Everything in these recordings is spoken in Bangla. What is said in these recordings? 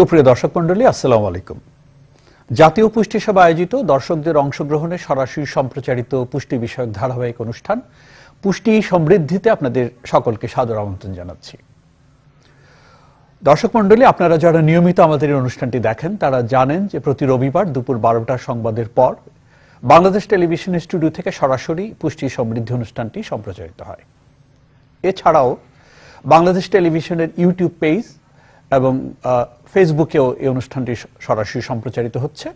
সুপ্রিয় দর্শক মন্ডলী আসসালামু আলাইকুম। জাতীয় পুষ্টি সভা আয়োজিত দর্শকদের অংশগ্রহণে সরাসরি সম্প্রচারিত পুষ্টি বিষয়ক ধারাবাহিক অনুষ্ঠান, পুষ্টি সমৃদ্ধিতে আপনাদের সকলকে সাদর আমন্ত্রণ জানাচ্ছি। দর্শক মন্ডলী আপনারা যারা নিয়মিত আমাদের এই অনুষ্ঠানটি দেখেন, তারা জানেন যে প্রতি রবিবার দুপুর বারোটার সংবাদের পর বাংলাদেশ টেলিভিশন স্টুডিও থেকে সরাসরি পুষ্টি সমৃদ্ধি অনুষ্ঠানটি সম্প্রচারিত হয়। এছাড়াও বাংলাদেশ টেলিভিশনের ইউটিউব পেজ এবং ফেসবুকেও এই অনুষ্ঠানটি সরাসরি সম্প্রচারিত হচ্ছে।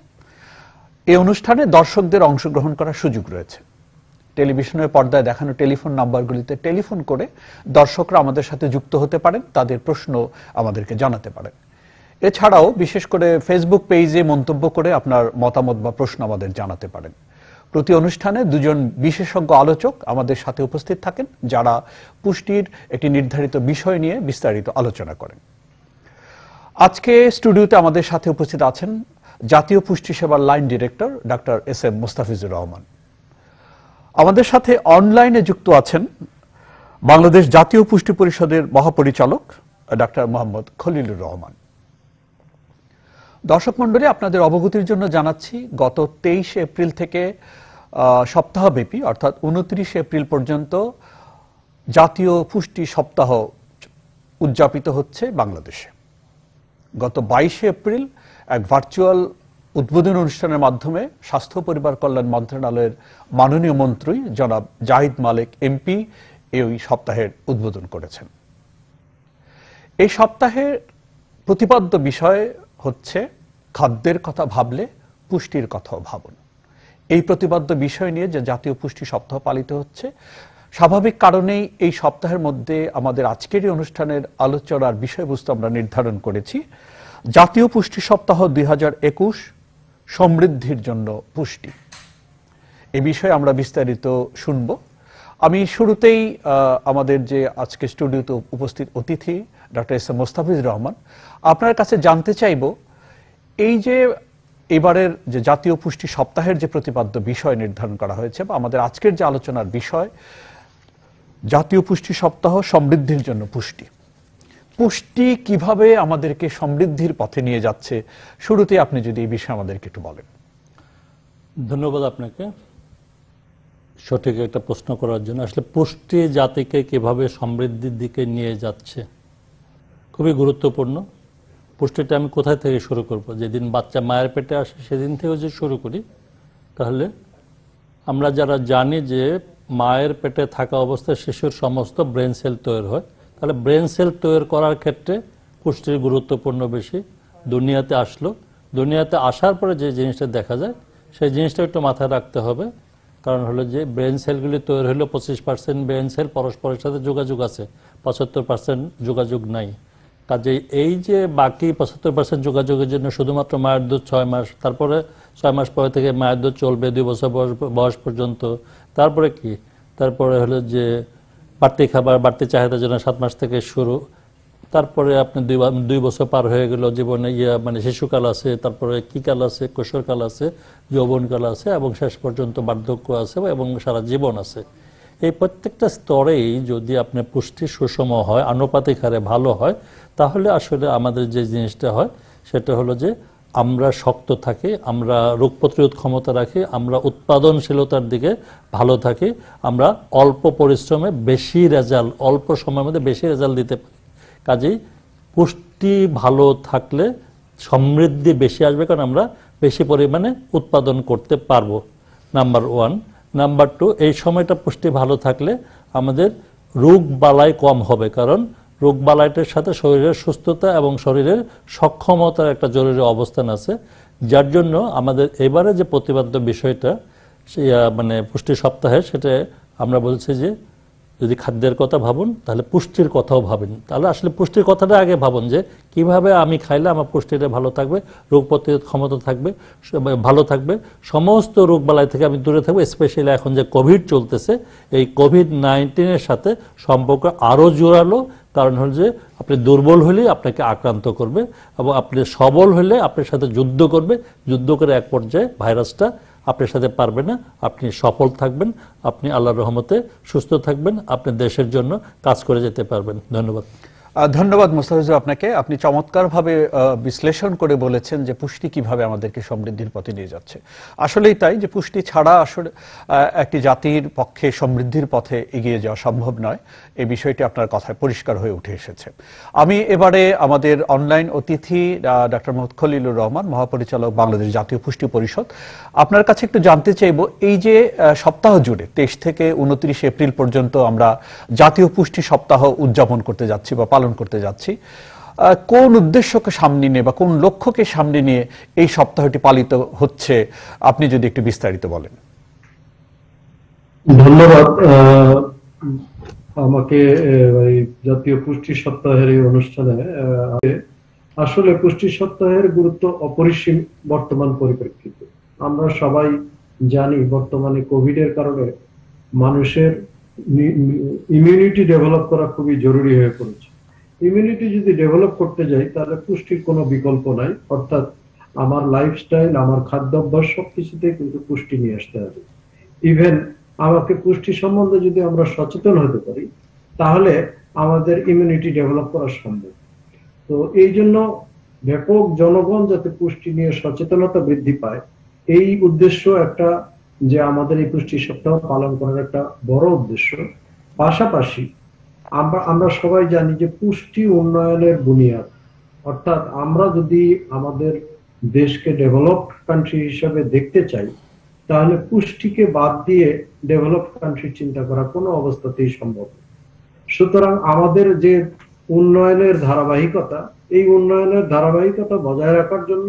এই অনুষ্ঠানে দর্শকদের অংশগ্রহণ করার সুযোগ রয়েছে। টেলিভিশনের পর্দায় দেখানো টেলিফোন নাম্বারগুলিতে টেলিফোন করে দর্শকরা আমাদের সাথে যুক্ত হতে পারেন, তাদের প্রশ্ন আমাদেরকে জানাতে পারেন। এছাড়াও বিশেষ করে ফেসবুক পেজে মন্তব্য করে আপনার মতামত বা প্রশ্ন আমাদের জানাতে পারেন। প্রতি অনুষ্ঠানে দুজন বিশেষজ্ঞ আলোচক আমাদের সাথে উপস্থিত থাকেন, যারা পুষ্টির একটি নির্ধারিত বিষয় নিয়ে বিস্তারিত আলোচনা করেন। আজকে স্টুডিওতে আমাদের সাথে উপস্থিত আছেন জাতীয় পুষ্টি সেবার line director doctor S M Mostafizur Rahman. আমাদের সাথে অনলাইনে যুক্ত আছেন বাংলাদেশ জাতীয় পুষ্টি পরিষদের মহাপরিচালক ডাক্তার মোহাম্মদ খলিলুর রহমান। দর্শক মন্ডলী আপনাদের অবগতির জন্য জানাচ্ছি, গত তেইশ এপ্রিল থেকে সপ্তাহব্যাপী, অর্থাৎ উনত্রিশ এপ্রিল পর্যন্ত জাতীয় পুষ্টি সপ্তাহ উদযাপিত হচ্ছে বাংলাদেশে। গত বাইশে এপ্রিল এক ভার্চুয়াল উদ্বোধন অনুষ্ঠানের মাধ্যমে স্বাস্থ্য পরিবার কল্যাণ মন্ত্রণালয়ের মাননীয় মন্ত্রী জনাব জাহিদ মালিক এমপি এই সপ্তাহের উদ্বোধন করেছেন। এই সপ্তাহের প্রতিপাদ্য বিষয় হচ্ছে খাদ্যের কথা ভাবলে পুষ্টির কথাও ভাবুন। এই প্রতিপাদ্য বিষয় নিয়ে যে জাতীয় পুষ্টি সপ্তাহ পালিত হচ্ছে, স্বাভাবিক কারণেই এই সপ্তাহের মধ্যে আমাদের আজকের অনুষ্ঠানের আলোচনার বিষয়বস্তু আমরা নির্ধারণ করেছি। জাতীয় পুষ্টি সপ্তাহ দুই হাজার একুশ সমৃদ্ধির জন্য পুষ্টি। এ বিষয়ে আমরা বিস্তারিত শুনব। আমি শুরুতেই আমাদের যে আজকে স্টুডিওতে উপস্থিত অতিথি doctor S M Mostafiz Rahman, আপনার কাছে জানতে চাইব, এই যে এবারের যে জাতীয় পুষ্টি সপ্তাহের যে প্রতিপাদ্য বিষয় নির্ধারণ করা হয়েছে বা আমাদের আজকের যে আলোচনার বিষয়, জাতীয় পুষ্টি সপ্তাহ সমৃদ্ধির জন্য পুষ্টি। পুষ্টি কীভাবে আমাদেরকে সমৃদ্ধির পথে নিয়ে যাচ্ছে? শুরুতে আপনি যদি এই বিষয়ে আমাদেরকে একটু বলেন। ধন্যবাদ আপনাকে। সঠিক একটা প্রশ্ন করার জন্য। আসলে পুষ্টি জাতিকে কীভাবে সমৃদ্ধির দিকে নিয়ে যাচ্ছে খুবই গুরুত্বপূর্ণ। পুষ্টিটা আমি কোথায় থেকে শুরু করব? যেদিন বাচ্চা মায়ের পেটে আসে, সেদিন থেকে যে শুরু করি, তাহলে আমরা যারা জানি যে মায়ের পেটে থাকা অবস্থায় শিশুর সমস্ত ব্রেন সেল তৈরি হয় তাহলে ব্রেন সেল তৈরি করার ক্ষেত্রে পুষ্টির গুরুত্বপূর্ণ বেশি। দুনিয়াতে আসলো। দুনিয়াতে আসার পরে যে জিনিসটা দেখা যায়, সেই জিনিসটা একটু মাথায় রাখতে হবে। কারণ হলো যে ব্রেন সেলগুলি তৈরি হলো, পঁচিশ পার্সেন্ট ব্রেন সেল পরস্পরের সাথে যোগাযোগ আছে। পঁচাত্তর পার্সেন্ট যোগাযোগ নাই। কাজে এই যে বাকি পঁচাত্তর পার্সেন্ট যোগাযোগের জন্য শুধুমাত্র মায়ের দুধ ছয় মাস, তারপরে ছয় মাস পরে থেকে মায়ের দুধ চলবে, দুই বছর বয়স বয়স পর্যন্ত। তারপরে কি? তারপরে হলো যে বাড়তি খাবার, বাড়তি চাহিদার জন্য সাত মাস থেকে শুরু। তারপরে আপনি দুই দুই বছর পার হয়ে গেল, জীবনে ইয়া মানে শিশুকাল আছে, তারপরে কি কাল আছে কৈশোরকাল আছে যৌবনকাল আছে, এবং শেষ পর্যন্ত বার্ধক্য আছে এবং সারা জীবন আছে। এই প্রত্যেকটা স্তরেই যদি আপনি পুষ্টি সুষম হয়, আনুপাতিক হারে ভালো হয়, তাহলে আসলে আমাদের যে জিনিসটা হয়, সেটা হলো যে আমরা শক্ত থাকি, আমরা রোগ প্রতিরোধ ক্ষমতা রাখি, আমরা উৎপাদনশীলতার দিকে ভালো থাকি, আমরা অল্প পরিশ্রমে বেশি রেজাল্ট, অল্প সময়ের মধ্যে বেশি রেজাল্ট দিতে পারি। কাজেই পুষ্টি ভালো থাকলে সমৃদ্ধি বেশি আসবে কারণ আমরা বেশি পরিমাণে উৎপাদন করতে পারব। নাম্বার ওয়ান নাম্বার টু এই সময়টা পুষ্টি ভালো থাকলে আমাদের রোগ বালাই কম হবে কারণ রোগ বালাইটার সাথে শরীরের সুস্থতা এবং শরীরের সক্ষমতার একটা জরুরি অবস্থান আছে। যার জন্য আমাদের এবারে যে প্রতিপাদ্য বিষয়টা মানে পুষ্টি সপ্তাহে সেটা আমরা বলছি যে, যদি খাদ্যের কথা ভাবুন, তাহলে পুষ্টির কথাও ভাবেন। তাহলে আসলে পুষ্টির কথাটা আগে ভাবুন যে, কীভাবে আমি খাইলে আমার পুষ্টিটা ভালো থাকবে, রোগ প্রতিরোধ ক্ষমতা থাকবে ভালো থাকবে। সমস্ত রোগ বালাই থেকে আমি দূরে থাকব স্পেশালি এখন যে কোভিড চলতেছে, এই কোভিড নাইন্টিনের সাথে সম্পর্ক আরও জোরালো কারণ হল যে আপনি দুর্বল হলে আপনাকে আক্রান্ত করবে এবং আপনি সবল হলে আপনার সাথে যুদ্ধ করবে। যুদ্ধ করে এক পর্যায়ে ভাইরাসটা আপনার সাথে পারবে না। আপনি সফল থাকবেন, আপনি আল্লাহর রহমতে সুস্থ থাকবেন, আপনি দেশের জন্য কাজ করে যেতে পারবেন। ধন্যবাদ। ধন্যবাদ মোস্তাফিজুর আপনাকে। আপনি চমৎকারভাবে আহ, বিশ্লেষণ করে বলেছেন যে পুষ্টি কীভাবে আমাদেরকে সমৃদ্ধির পথে নিয়ে যাচ্ছে। আসলেই তাই যে পুষ্টি ছাড়া আসলে একটি জাতির পক্ষে সমৃদ্ধির পথে এগিয়ে যাওয়া সম্ভব নয়। এই বিষয়টি আপনার কথায় পরিষ্কার হয়ে উঠে এসেছে। আমি এবারে আমাদের অনলাইন অতিথি ডক্টর মোহাম্মদ খলিলুর রহমান মহাপরিচালক বাংলাদেশ জাতীয় পুষ্টি পরিষদ আপনার কাছে একটু জানতে চাইব, এই যে সপ্তাহ জুড়ে, তেইশ থেকে উনত্রিশ এপ্রিল পর্যন্ত আমরা জাতীয় পুষ্টি সপ্তাহ উদযাপন করতে যাচ্ছি বা পালন করতে যাচ্ছি কোন উদ্দেশ্যকে সামনে নিয়ে বা কোন লক্ষ্যকে সামনে নিয়ে এই সপ্তাহটি পালিত হচ্ছে, আপনি যদি একটু বিস্তারিত বলেন। ধন্যবাদ আমাকে জাতীয় পুষ্টি সপ্তাহের এই অনুষ্ঠানে আসলে পুষ্টি সপ্তাহের গুরুত্ব অপরিসীম বর্তমান পরিপ্রেক্ষিতে। আমরা সবাই জানি বর্তমানে কোভিড এর কারণে মানুষের ইমিউনিটি ডেভেলপ করা খুবই জরুরি হয়ে পড়েছে। ইমিউনিটি যদি ডেভেলপ করতে যাই, তাহলে পুষ্টির কোনো বিকল্প নাই। অর্থাৎ আমার লাইফস্টাইল আমার খাদ্যাভ্যাস সবকিছুতেই কিন্তু পুষ্টি নিয়ে আসতে হবে। ইভেন আমাকে পুষ্টি সম্বন্ধে যদি আমরা সচেতন হতে পারি, তাহলে আমাদের ইমিউনিটি ডেভেলপ করা সম্ভব। তো এই জন্য ব্যাপক জনগণ যাতে পুষ্টি নিয়ে সচেতনতা বৃদ্ধি পায় এই উদ্দেশ্য একটা যে আমাদের এই পুষ্টি সপ্তাহ পালন করার একটা বড় উদ্দেশ্য। পাশাপাশি আমরা আমরা সবাই জানি যে পুষ্টি উন্নয়নের বুনিয়াদ। অর্থাৎ আমরা যদি আমাদের দেশকে ডেভেলপড কান্ট্রি হিসাবে দেখতে চাই, তাহলে পুষ্টিকে বাদ দিয়ে ডেভেলপ কান্ট্রি চিন্তা করা কোনো অবস্থাতেই সম্ভব সুতরাং আমাদের যে উন্নয়নের ধারাবাহিকতা, এই উন্নয়নের ধারাবাহিকতা বজায় রাখার জন্য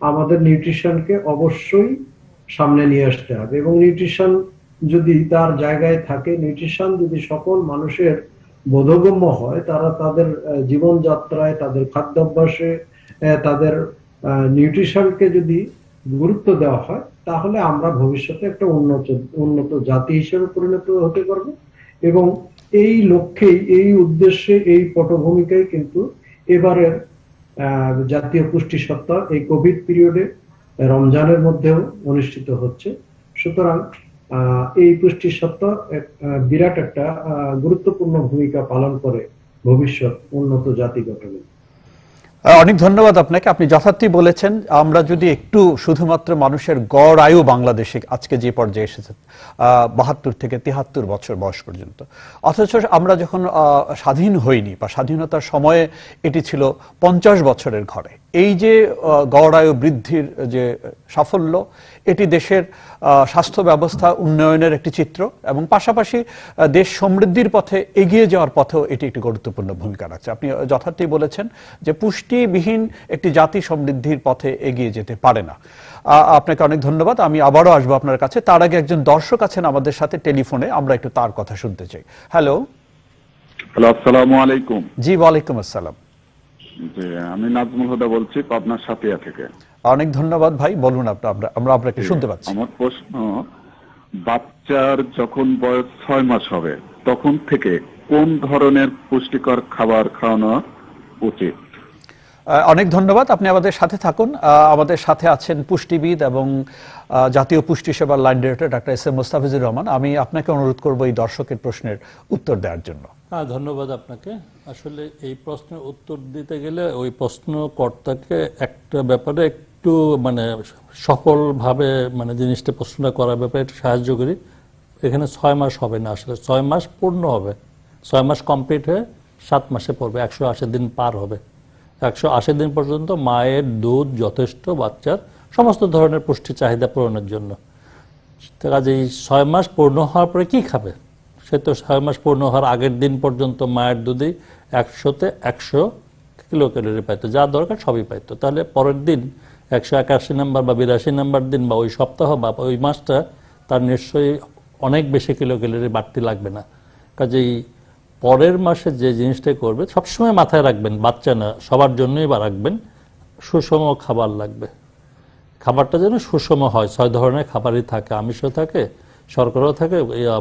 আমাদের নিউট্রিশনকে অবশ্যই সামনে নিয়ে আসতে হবে। এবং নিউট্রিশন যদি তার জায়গায় থাকে, নিউট্রিশন যদি সকল মানুষের বোধগম্য হয়, তারা তাদের জীবনযাত্রায়, তাদের খাদ্যাভ্যাসে তাদের নিউট্রিশনকে যদি গুরুত্ব দেওয়া হয়, তাহলে আমরা ভবিষ্যতে একটা উন্নত উন্নত জাতি হিসেবে পরিণত হতে পারব। এবং এই লক্ষ্যেই, এই উদ্দেশ্যে, এই পটভূমিকায় কিন্তু এবারের জাতীয় পুষ্টি সপ্তাহ এই কোভিড পিরিয়ডে রমজানের মধ্যেও অনুষ্ঠিত হচ্ছে। সুতরাং এই পুষ্টি সপ্তাহ বিরাট একটা গুরুত্বপূর্ণ ভূমিকা পালন করে ভবিষ্যৎ উন্নত জাতি গঠনে। অনেক ধন্যবাদ আপনাকে। আপনি যথার্থই বলেছেন, আমরা যদি একটু শুধুমাত্র মানুষের গড় আয়ু বাংলাদেশে আজকে যে পর্যায়ে এসেছে বাহাত্তর থেকে তিহাত্তর বছর বয়স পর্যন্ত, অথচ আমরা যখন স্বাধীন হইনি বা স্বাধীনতার সময়ে এটি ছিল পঞ্চাশ বছরের ঘরে এই যে আহ, গড় আয়ু বৃদ্ধির যে সাফল্য এটি দেশের আহ, স্বাস্থ্য ব্যবস্থা উন্নয়নের একটি চিত্র এবং পাশাপাশি দেশ সমৃদ্ধির পথে এগিয়ে যাওয়ার পথেও এটি একটি গুরুত্বপূর্ণ ভূমিকা রাখছে। আপনি যথার্থই বলেছেন যে পুষ্টিবিহীন একটি জাতি সমৃদ্ধির পথে এগিয়ে যেতে পারে না। আহ, আপনাকে অনেক ধন্যবাদ। আমি আবারও আসব আপনার কাছে। তার আগে একজন দর্শক আছেন আমাদের সাথে টেলিফোনে। আমরা একটু তার কথা শুনতে চাই। হ্যালো। হ্যালো আসসালামু আলাইকুম। জি ওয়ালাইকুম আসসালাম। আমি নাজমুল হুদা বলছি পাবনার সাতিয়া থেকে। অনেক ধন্যবাদ ভাই বলুন আপনি আমরা- আপনাকে শুনতে পাচ্ছি। আমার প্রশ্ন বাচ্চার যখন বয়স ছয় মাস হবে তখন থেকে কোন ধরনের পুষ্টিকর খাবার খাওয়ানো উচিত? অনেক ধন্যবাদ আপনি আমাদের সাথে থাকুন। আমাদের সাথে আছেন পুষ্টিবিদ এবং জাতীয় পুষ্টি সেবার line director doctor S M Mostafizur Rahman. আমি আপনাকে অনুরোধ করব এই দর্শকের প্রশ্নের উত্তর দেওয়ার জন্য। হ্যাঁ ধন্যবাদ আপনাকে। আসলে এই প্রশ্নের উত্তর দিতে গেলে ওই প্রশ্নকর্তাকে একটা ব্যাপারে একটু মানে সফলভাবে মানে জিনিসটা প্রশ্নটা করার ব্যাপারে একটু সাহায্য করি। এখানে ছয় মাস হবে না, আসলে ছয় মাস পূর্ণ হবে। ছয় মাস কমপ্লিট হয়ে সাত মাসে পড়বে, একশো আশি দিন পার হবে। একশো আশি দিন পর্যন্ত মায়ের দুধ, যথেষ্ট, বাচ্চার সমস্ত ধরনের পুষ্টি চাহিদা পূরণের জন্য। কাজেই ছয় মাস পূর্ণ হওয়ার পরে কি খাবে? সে তো ছয় মাস পূর্ণ হওয়ার আগের দিন পর্যন্ত মায়ের দুধেই একশোতে একশো কিলো ক্যালোরি পাইতো। যা দরকার সবই পাইতো। তাহলে পরের দিন একশো একাশি নাম্বার বা বিরাশি নাম্বার দিন বা ওই সপ্তাহ বা ওই মাসটা তার নিশ্চয়ই অনেক বেশি কিলো ক্যালোরি বাড়তি লাগবে না। কাজেই পরের মাসে যে জিনিসটা করবে, সবসময় মাথায় রাখবেন, বাচ্চা না, সবার জন্যই বা রাখবেন, সুষম খাবার লাগবে। খাবারটা যেন সুষম হয়, ছয় ধরনের খাবারই থাকে, আমিষও থাকে শর্করাও থাকে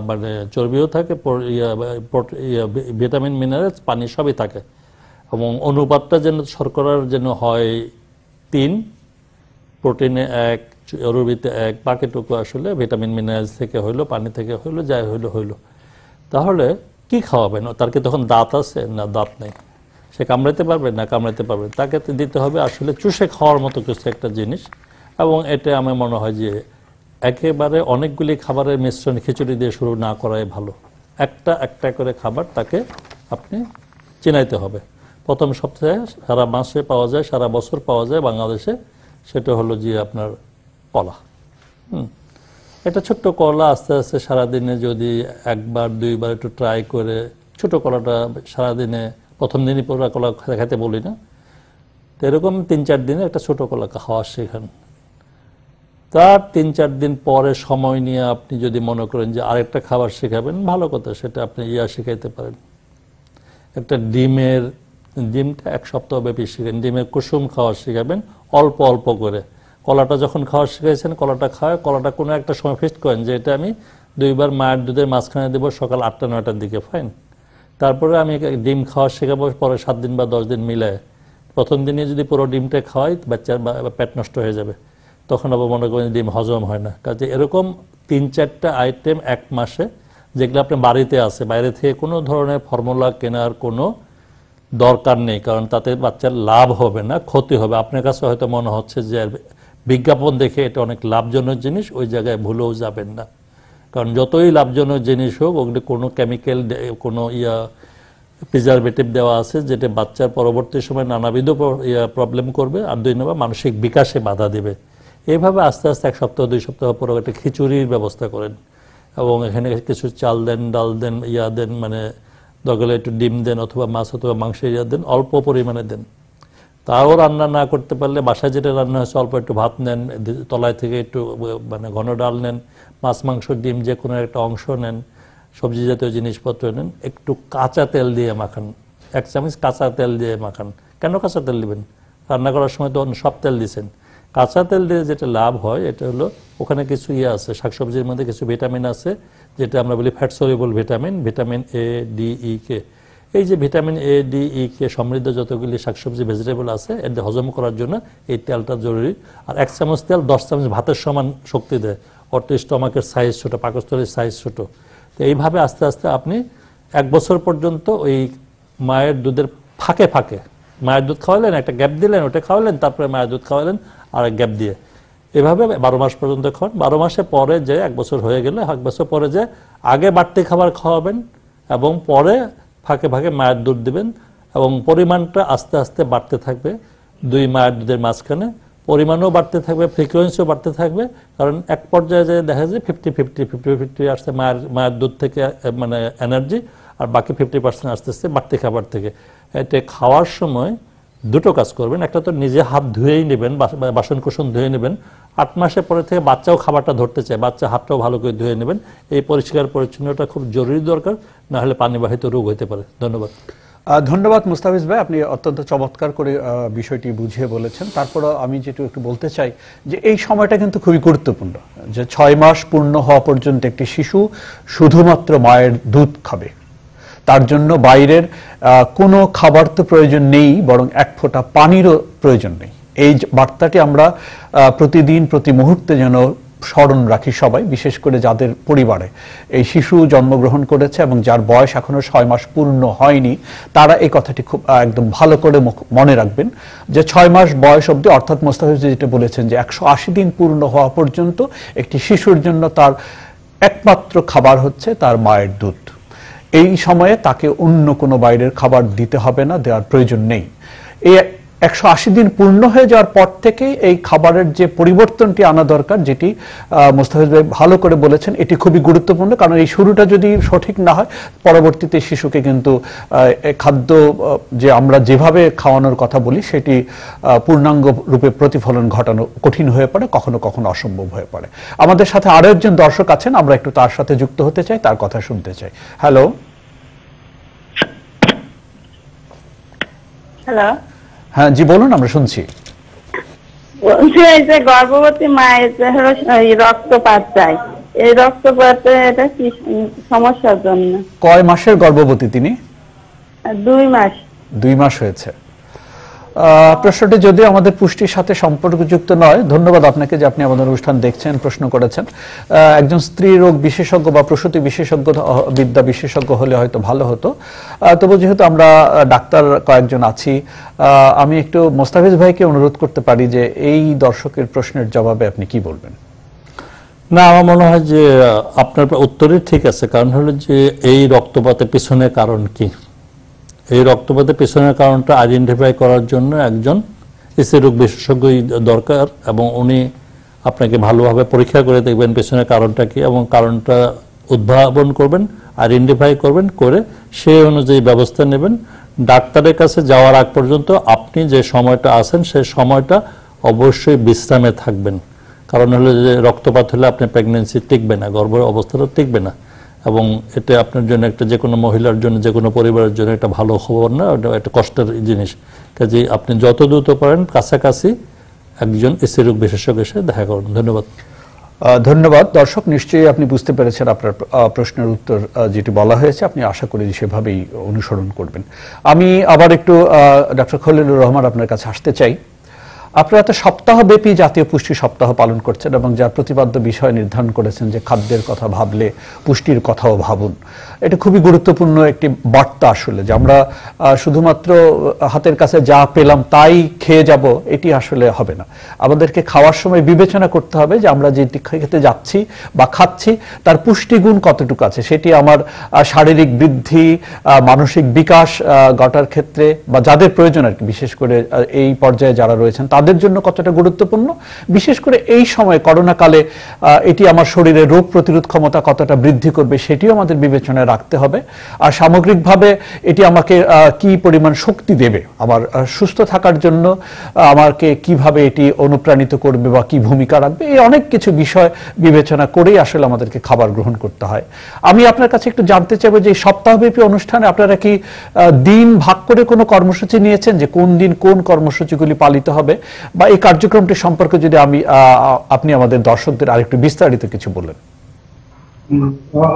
মানে চর্বিও থাকে ভিটামিন, মিনারেলস, পানি সবই থাকে। এবং অনুপাতটা যেন শর্করার যেন হয় তিন, প্রোটিনে এক চর্বিতে এক, বাকিটুকু আসলে ভিটামিন, মিনারেলস থেকে হইল, পানি থেকে হইল, যাই হইল হইল। তাহলে কি খাওয়াবেন? তার কি তখন দাঁত আছে? না, দাঁত নেই। সে কামড়াতে পারবে? না কামড়াতে পারবে। তাকে দিতে হবে আসলে চুষে খাওয়ার মতো কিছু একটা জিনিস। এবং এটা আমার মনে হয় যে একেবারে অনেকগুলি খাবারের মিশ্রণ খিচুড়ি দিয়ে শুরু না করাই ভালো। একটা একটা করে খাবার তাকে আপনি চিনাইতে হবে। প্রথম সপ্তাহে সারা মাসে পাওয়া যায়, সারা বছর পাওয়া যায় বাংলাদেশে। সেটা হলো যে আপনার কলা। হুম। একটা ছোট্ট কলা আস্তে আস্তে সারাদিনে যদি একবার, দুইবার একটু ট্রাই করে, ছোট কলাটা সারাদিনে প্রথম দিনই পুরো কলা খেতে বলি না। তো এরকম তিন, চার দিনে একটা ছোট কলা খাওয়া শেখান। তার তিন, চার দিন পরে সময় নিয়ে আপনি যদি মনে করেন যে আরেকটা খাবার শেখাবেন, ভালো কথা, সেটা আপনি ইয়া শেখাইতে পারেন। একটা ডিমের, ডিমটা এক সপ্তাহ ব্যাপী শেখেন ডিমের কুসুম খাওয়া শেখাবেন, অল্প অল্প করে। কলাটা যখন খাওয়া শিখাইছেন, কলাটা খাওয়া, কলাটা কোনো একটা সময় ফিক্সড করেন যে এটা আমি দুইবার মায়ের দুধের মাঝখানে দেবো সকাল আটটা, নয়টার দিকে ফাইন তারপরে আমি ডিম খাওয়া শেখাবো পরে সাত দিন বা দশ দিন মিলায়। প্রথম দিনে যদি পুরো ডিমটা খাওয়াই, বাচ্চার পেট নষ্ট হয়ে যাবে। তখন আবার মনে করেন ডিম হজম হয় না। কাজে এরকম তিন, চারটা আইটেম এক মাসে, যেগুলো আপনি বাড়িতে আছে, বাইরে থেকে কোনো ধরনের ফর্মুলা কেনার কোনো দরকার নেই, কারণ তাতে বাচ্চার লাভ হবে না, ক্ষতি হবে। আপনার কাছে হয়তো মনে হচ্ছে যে বিজ্ঞাপন দেখে এটা অনেক লাভজনক জিনিস, ওই জায়গায় ভুলেও যাবেন না। কারণ যতই লাভজনক জিনিস হোক, ওগুলি কোনো কেমিক্যাল কোনো ইয়া প্রিজারভেটিভ দেওয়া আছে, যেটা বাচ্চার পরবর্তী সময় নানাবিধ প্রবলেম করবে, আর দুই নম্বর মানসিক বিকাশে বাধা দেবে। এইভাবে আস্তে আস্তে এক সপ্তাহ, দুই সপ্তাহ পর একটা খিচুড়ির ব্যবস্থা করেন। এবং এখানে কিছু চাল দেন, ডাল দেন, ইয়া দেন মানে হলে একটু ডিম দেন অথবা মাছ অথবা মাংস ইয়া দেন, অল্প পরিমাণে দেন। তাও রান্না না করতে পারলে বাসায় যেটা রান্না হয়েছে, অল্প একটু ভাত নেন, তলায় থেকে একটু মানে ঘন ডাল নেন, মাছ, মাংস, ডিম যে কোনো একটা অংশ নেন, সবজি জাতীয় জিনিসপত্র নেন, একটু কাঁচা তেল দিয়ে মাখান। এক চামচ কাঁচা তেল দিয়ে মাখান। কেন কাঁচা তেল দিবেন? রান্না করার সময় তো সব তেল দিছেন। কাঁচা তেল দিয়ে যেটা লাভ হয়, এটা হলো ওখানে কিছু ইয়ে আছে, শাকসবজির মধ্যে কিছু ভিটামিন আছে, যেটা আমরা বলি fat soluble vitamin vitamin A D E K এই যে ভিটামিন এ ডি ই কে সমৃদ্ধ যতগুলি শাকসবজি ভেজিটেবল আছে, এদের হজম করার জন্য এই তেলটা জরুরি। আর এক চামচ তেল দশ চামচ ভাতের সমান শক্তি দেয়। অর্থ স্টমাকের সাইজ ছোটো, পাকস্থলীর সাইজ ছোট। তো এইভাবে আস্তে আস্তে আপনি এক বছর পর্যন্ত ওই মায়ের দুধের ফাঁকে ফাঁকে, মায়ের দুধ খাওয়ালেন, একটা গ্যাপ দিলেন, ওটা খাওয়ালেন, তারপরে মায়ের দুধ খাওয়ালেন আর গ্যাপ দিয়ে। এভাবে বারো মাস পর্যন্ত খাওয়ান বারো মাসে পরে যে এক বছর হয়ে গেলে, এক বছর পরে যে আগে বাড়তি খাবার খাওয়াবেন এবং পরে ফাঁকে ফাঁকে মায়ের দুধ দিবেন এবং পরিমাণটা আস্তে আস্তে বাড়তে থাকবে। দুই মায়ের দুধের মাঝখানে পরিমাণও বাড়তে থাকবে ফ্রিকোয়েন্সিও বাড়তে থাকবে। কারণ এক পর্যায়ে যে দেখা যায় ফিফটি ফিফটি ফিফটি ফিফটি আসছে মায়ের মায়ের দুধ থেকে মানে এনার্জি আর বাকি ফিফটি পার্সেন্ট আস্তে আস্তে বাড়তি খাবার থেকে। এটা খাওয়ার সময় দুটো কাজ করবেন। একটা তো নিজে হাত ধুয়েই নেবেন বাসন কুসন ধুয়ে নেবেন। আট মাসের পরে থেকে বাচ্চাও খাবারটা ধরতে চায়, বাচ্চা হাতটাও ভালো করে ধুয়ে নেবেন। এই পরিষ্কার পরিচ্ছন্নতা খুব জরুরি দরকার না হলে পানিবাহিত রোগ হতে পারে। ধন্যবাদ। ধন্যবাদ মুস্তাফিজ ভাই, আপনি অত্যন্ত চমৎকার করে বিষয়টি বুঝিয়ে বলেছেন। তারপরে আমি যেটা একটু বলতে চাই যে, এই সময়টা কিন্তু খুবই গুরুত্বপূর্ণ। যে ছয় মাস পূর্ণ হওয়া পর্যন্ত একটি শিশু শুধুমাত্র মায়ের দুধ খাবে। তার জন্য বাইরের কোনো খাবার তো প্রয়োজন নেই, বরং এক ফোঁটা পানিরও প্রয়োজন নেই। এই বার্তাটি আমরা প্রতিদিন, প্রতি মুহূর্তে যেন স্মরণ রাখি সবাই, বিশেষ করে যাদের পরিবারে। এই শিশু জন্মগ্রহণ করেছে এবং যার বয়স এখনও ছয় মাস পূর্ণ হয়নি, তারা এই কথাটি খুব একদম ভালো করে মনে রাখবেন যে ছয় মাস বয়স অবধি, অর্থাৎ মোস্তাফিজ যেটা বলেছেন যে একশো আশি দিন পূর্ণ হওয়া পর্যন্ত একটি শিশুর জন্য তার একমাত্র খাবার হচ্ছে তার মায়ের দুধ। এই সময়ে তাকে অন্য কোনো বাইরের খাবার দিতে হবে না দেওয়ার প্রয়োজন নেই। একশো আশি দিন পূর্ণ হয়ে যাওয়ার পর থেকে এই খাবারের যে পরিবর্তনটি আনা দরকার, যেটি মোস্তাফিজ ভাই ভালো করে বলেছেন, এটি খুবই গুরুত্বপূর্ণ। কারণ এই শুরুটা যদি সঠিক না হয়, পরবর্তীতে শিশুকে কিন্তু খাদ্য যে আমরা যেভাবে খাওয়ানোর কথা বলি, সেটি পূর্ণাঙ্গ রূপে প্রতিফলন ঘটানো কঠিন হয়ে পড়ে, কখনো কখনো অসম্ভব হয়ে পড়ে। আমাদের সাথে আরও একজন দর্শক আছেন, আমরা একটু তার সাথে যুক্ত হতে চাই, তার কথা শুনতে চাই। হ্যালো হ্যালো হ্যাঁ জি বলুন আমরা শুনছি। বলছি এই যে গর্ভবতী মায়ের যে হলো রক্তপাত চাই এই রক্তপাতে এটা কি সমস্যার জন্য? কয় মাসের গর্ভবতী তিনি? দুই মাস। দুই মাস হয়েছে। প্রশ্নটি যদিও আমাদের পুষ্টির সাথে সম্পর্কযুক্ত নয়, ধন্যবাদ আপনাকে যে আপনি আমাদের অনুষ্ঠান দেখছেন, প্রশ্ন করেছেন। একজন স্ত্রী রোগ বিশেষজ্ঞ বা প্রসূতি বিশেষজ্ঞ বিদ্যা বিশেষজ্ঞ হলে হয়তো ভালো হতো। তবু যেহেতু আমরা ডাক্তার কয়েকজন আছি আমি একটু মোস্তাফিজ ভাইকে অনুরোধ করতে পারি যে এই দর্শকের প্রশ্নের জবাবে আপনি কি বলবেন? না, আমার মনে হয় যে আপনার উত্তরই ঠিক আছে। কারণ হলো যে, এই রক্তপাতের পিছনে কারণ কি? এই রক্তপাতের পেছনের কারণটা আইডেন্টিফাই করার জন্য একজন এসি রোগ বিশেষজ্ঞই দরকার এবং উনি আপনাকে ভালোভাবে পরীক্ষা করে দেখবেন পেছনের কারণটা কি এবং কারণটা উদ্ভাবন করবেন, আইডেন্টিফাই করবেন, করে সেই অনুযায়ী ব্যবস্থা নেবেন। ডাক্তারের কাছে যাওয়ার আগ পর্যন্ত আপনি যে সময়টা আছেন সেই সময়টা অবশ্যই বিশ্রামে থাকবেন। কারণ হলো যে রক্তপাত হলে আপনি প্রেগনেন্সি টিকবে না, গর্ভের অবস্থাটা টিকবে না। এবং এটা আপনার জন্য একটা যে কোনো মহিলার জন্য, যে কোনো পরিবারের জন্য একটা ভালো খবর না একটা কষ্টের জিনিস। কাজে আপনি যত দ্রুত পারেন, কাছাকাছি একজন এসি রোগ বিশেষজ্ঞের সাথে দেখা করুন। ধন্যবাদ। ধন্যবাদ। দর্শক, নিশ্চয়ই আপনি বুঝতে পেরেছেন আপনার প্রশ্নের উত্তর যেটি বলা হয়েছে। আপনি আশা করি সেভাবেই অনুসরণ করবেন। আমি আবার একটু ডক্টর খলিলুর রহমান আপনার কাছে আসতে চাই। আপনারা একটা সপ্তাহব্যাপী জাতীয় পুষ্টি সপ্তাহ পালন করছেন এবং যার প্রতিপাদ্য বিষয় নির্ধারণ করেছেন যে খাদ্যের কথা ভাবলে পুষ্টির কথাও ভাবুন। এটা খুবই গুরুত্বপূর্ণ একটি বার্তা আসলে যে আমরা শুধুমাত্র হাতের কাছে যা পেলাম তাই খেয়ে যাব, এটি আসলে হবে না। আমাদেরকে খাওয়ার সময় বিবেচনা করতে হবে যে আমরা যেটি খেতে যাচ্ছি বা খাচ্ছি, তার পুষ্টিগুণ কতটুকু আছে, সেটি আমার শারীরিক বৃদ্ধি মানসিক বিকাশ ঘটার ক্ষেত্রে বা যাদের প্রয়োজন আর কি, বিশেষ করে এই পর্যায়ে যারা রয়েছেন, তাদের জন্য কতটা গুরুত্বপূর্ণ? বিশেষ করে এই সময় করোনা কালে এটি আমার শরীরে রোগ প্রতিরোধ ক্ষমতা কতটা বৃদ্ধি করবে সেটিও আমাদের বিবেচনায় রাখতে হবে। আর সামগ্রিকভাবে এটি আমাকে কি পরিমাণ শক্তি দেবে, আমার সুস্থ থাকার জন্য আমাকে কীভাবে এটি অনুপ্রাণিত করবে বা কি ভূমিকা রাখবে, এই অনেক কিছু বিষয় বিবেচনা করেই আসলে আমাদেরকে খাবার গ্রহণ করতে হয়। আমি আপনার কাছে একটু জানতে চাইব যে সপ্তাহব্যাপী অনুষ্ঠানে আপনারা কি দিন ভাগ করে কোনো কর্মসূচি নিয়েছেন? যে কোন দিন কোন কর্মসূচিগুলি পালিত হবে? বা এই কার্যক্রমটি সম্পর্কে যদি আমি আপনি আমাদের দর্শকদের আরেকটু বিস্তারিত কিছু বলেন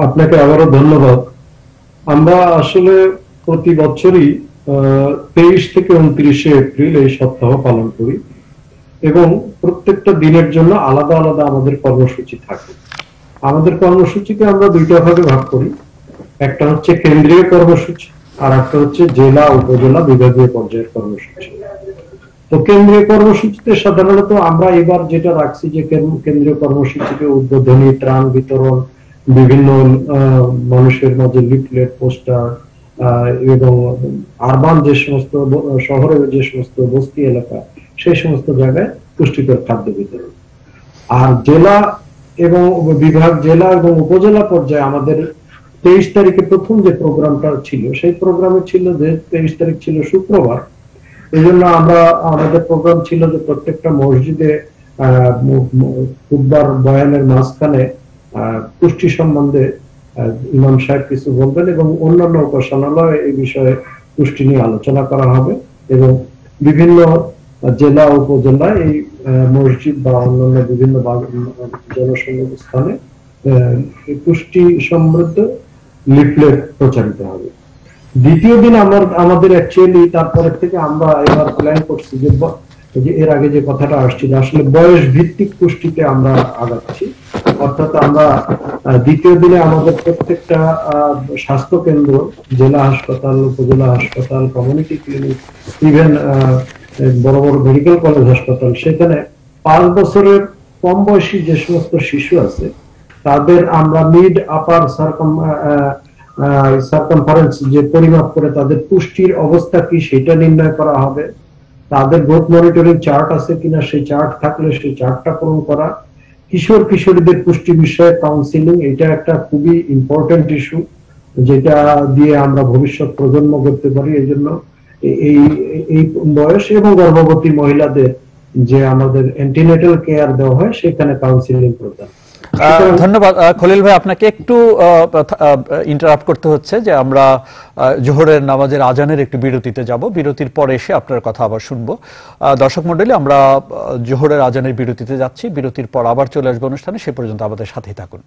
আপনাকে আবারও ধন্যবাদ। আমরা আসলে প্রতি বছরই তেইশ থেকে উনত্রিশে এপ্রিল এই সপ্তাহ পালন করি এবং প্রত্যেকটা দিনের জন্য আলাদা আলাদা আমাদের কর্মসূচি থাকে। আমাদের কর্মসূচিকে আমরা দুইটা ভাগে ভাগ করি। একটা হচ্ছে কেন্দ্রীয় কর্মসূচি আর একটা হচ্ছে জেলা, উপজেলা বিভাগীয় পর্যায়ের কর্মসূচি। তো কেন্দ্রীয় কর্মসূচিতে সাধারণত আমরা এবার যেটা রাখছি যে কেন- কেন্দ্রীয় কর্মসূচিতে উদ্বোধনী ত্রাণ বিতরণ, বিভিন্ন মানুষের মাঝে লিফলেট, পোস্টার এবং আরবান যে সমস্ত শহরের যে সমস্ত বস্তি এলাকা, সেই সমস্ত জায়গায় পুষ্টিকর খাদ্য বিতরণ। আর জেলা এবং বিভাগ, জেলা এবং উপজেলা পর্যায়ে আমাদের তেইশ তারিখে প্রথম যে প্রোগ্রামটা ছিল, সেই প্রোগ্রামে ছিল যে তেইশ তারিখ ছিল শুক্রবার। এই জন্য আমরা, আমাদের প্রোগ্রাম ছিল যে প্রত্যেকটা মসজিদে মু- বয়ানের মাঝখানে পুষ্টি সম্বন্ধে ইমাম সাহেব কিছু বলবেন এবং অন্যান্য উপাসনালয় এই বিষয়ে পুষ্টি নিয়ে আলোচনা করা হবে এবং বিভিন্ন জেলা উপজেলা এই মসজিদ বা অন্যান্য বিভিন্ন জনসংযোগ স্থানে পুষ্টি সমৃদ্ধ লিফলেট প্রচারিত হবে। দ্বিতীয় দিন আমার, আমাদের অ্যাকচুয়ালি তারপরের থেকে আমরা এবার প্ল্যান করছি যে যে এর আগে যে কথাটা আসছিল আসলে বয়স ভিত্তিক পুষ্টিতে আমরা আগাচ্ছি, অর্থাৎ আমরা দ্বিতীয় দিনে আমাদের প্রত্যেকটা স্বাস্থ্য কেন্দ্র জেলা হাসপাতাল, উপজেলা হাসপাতাল কমিউনিটি ক্লিনিক ইভেন বড় বড় মেডিকেল কলেজ হাসপাতাল, সেখানে পাঁচ বছরের কম বয়সী যে সমস্ত শিশু আছে, তাদের আমরা মিড আপার সার্কম সার্কমফারেন্স যে পরিমাপ করে তাদের পুষ্টির অবস্থা কি সেটা নির্ণয় করা হবে। তাদের গ্রোথ মনিটরিং চার্ট আছে কিনা সেই চার্ট থাকলে সেই চার্টটা পূরণ করা। কিশোর কিশোরীদের পুষ্টি বিষয়ে কাউন্সিলিং এটা একটা খুবই ইম্পর্টেন্ট ইস্যু যেটা দিয়ে আমরা ভবিষ্যৎ প্রজন্ম করতে পারি। এই জন্য এই- এই বয়স এবং গর্ভবতী মহিলাদের যে আমাদের অ্যান্টিনেটাল কেয়ার দেওয়া হয়, সেখানে কাউন্সিলিং প্রদান ধন্যবাদ। খলিল ভাই, আপনাকে একটু ইন্টারাপ্ট করতে হচ্ছে যে আমরা জোহরের নামাজের আজানের একটু বিরতিতে যাব। বিরতির পরে এসে আপনার কথা আবার শুনব। দর্শক মন্ডলী, আমরা জোহরের আজানের বিরতিতে যাচ্ছি। বিরতির পর আবার চলে আসব অনুষ্ঠানে। সে পর্যন্ত আমাদের সাথেই থাকুন।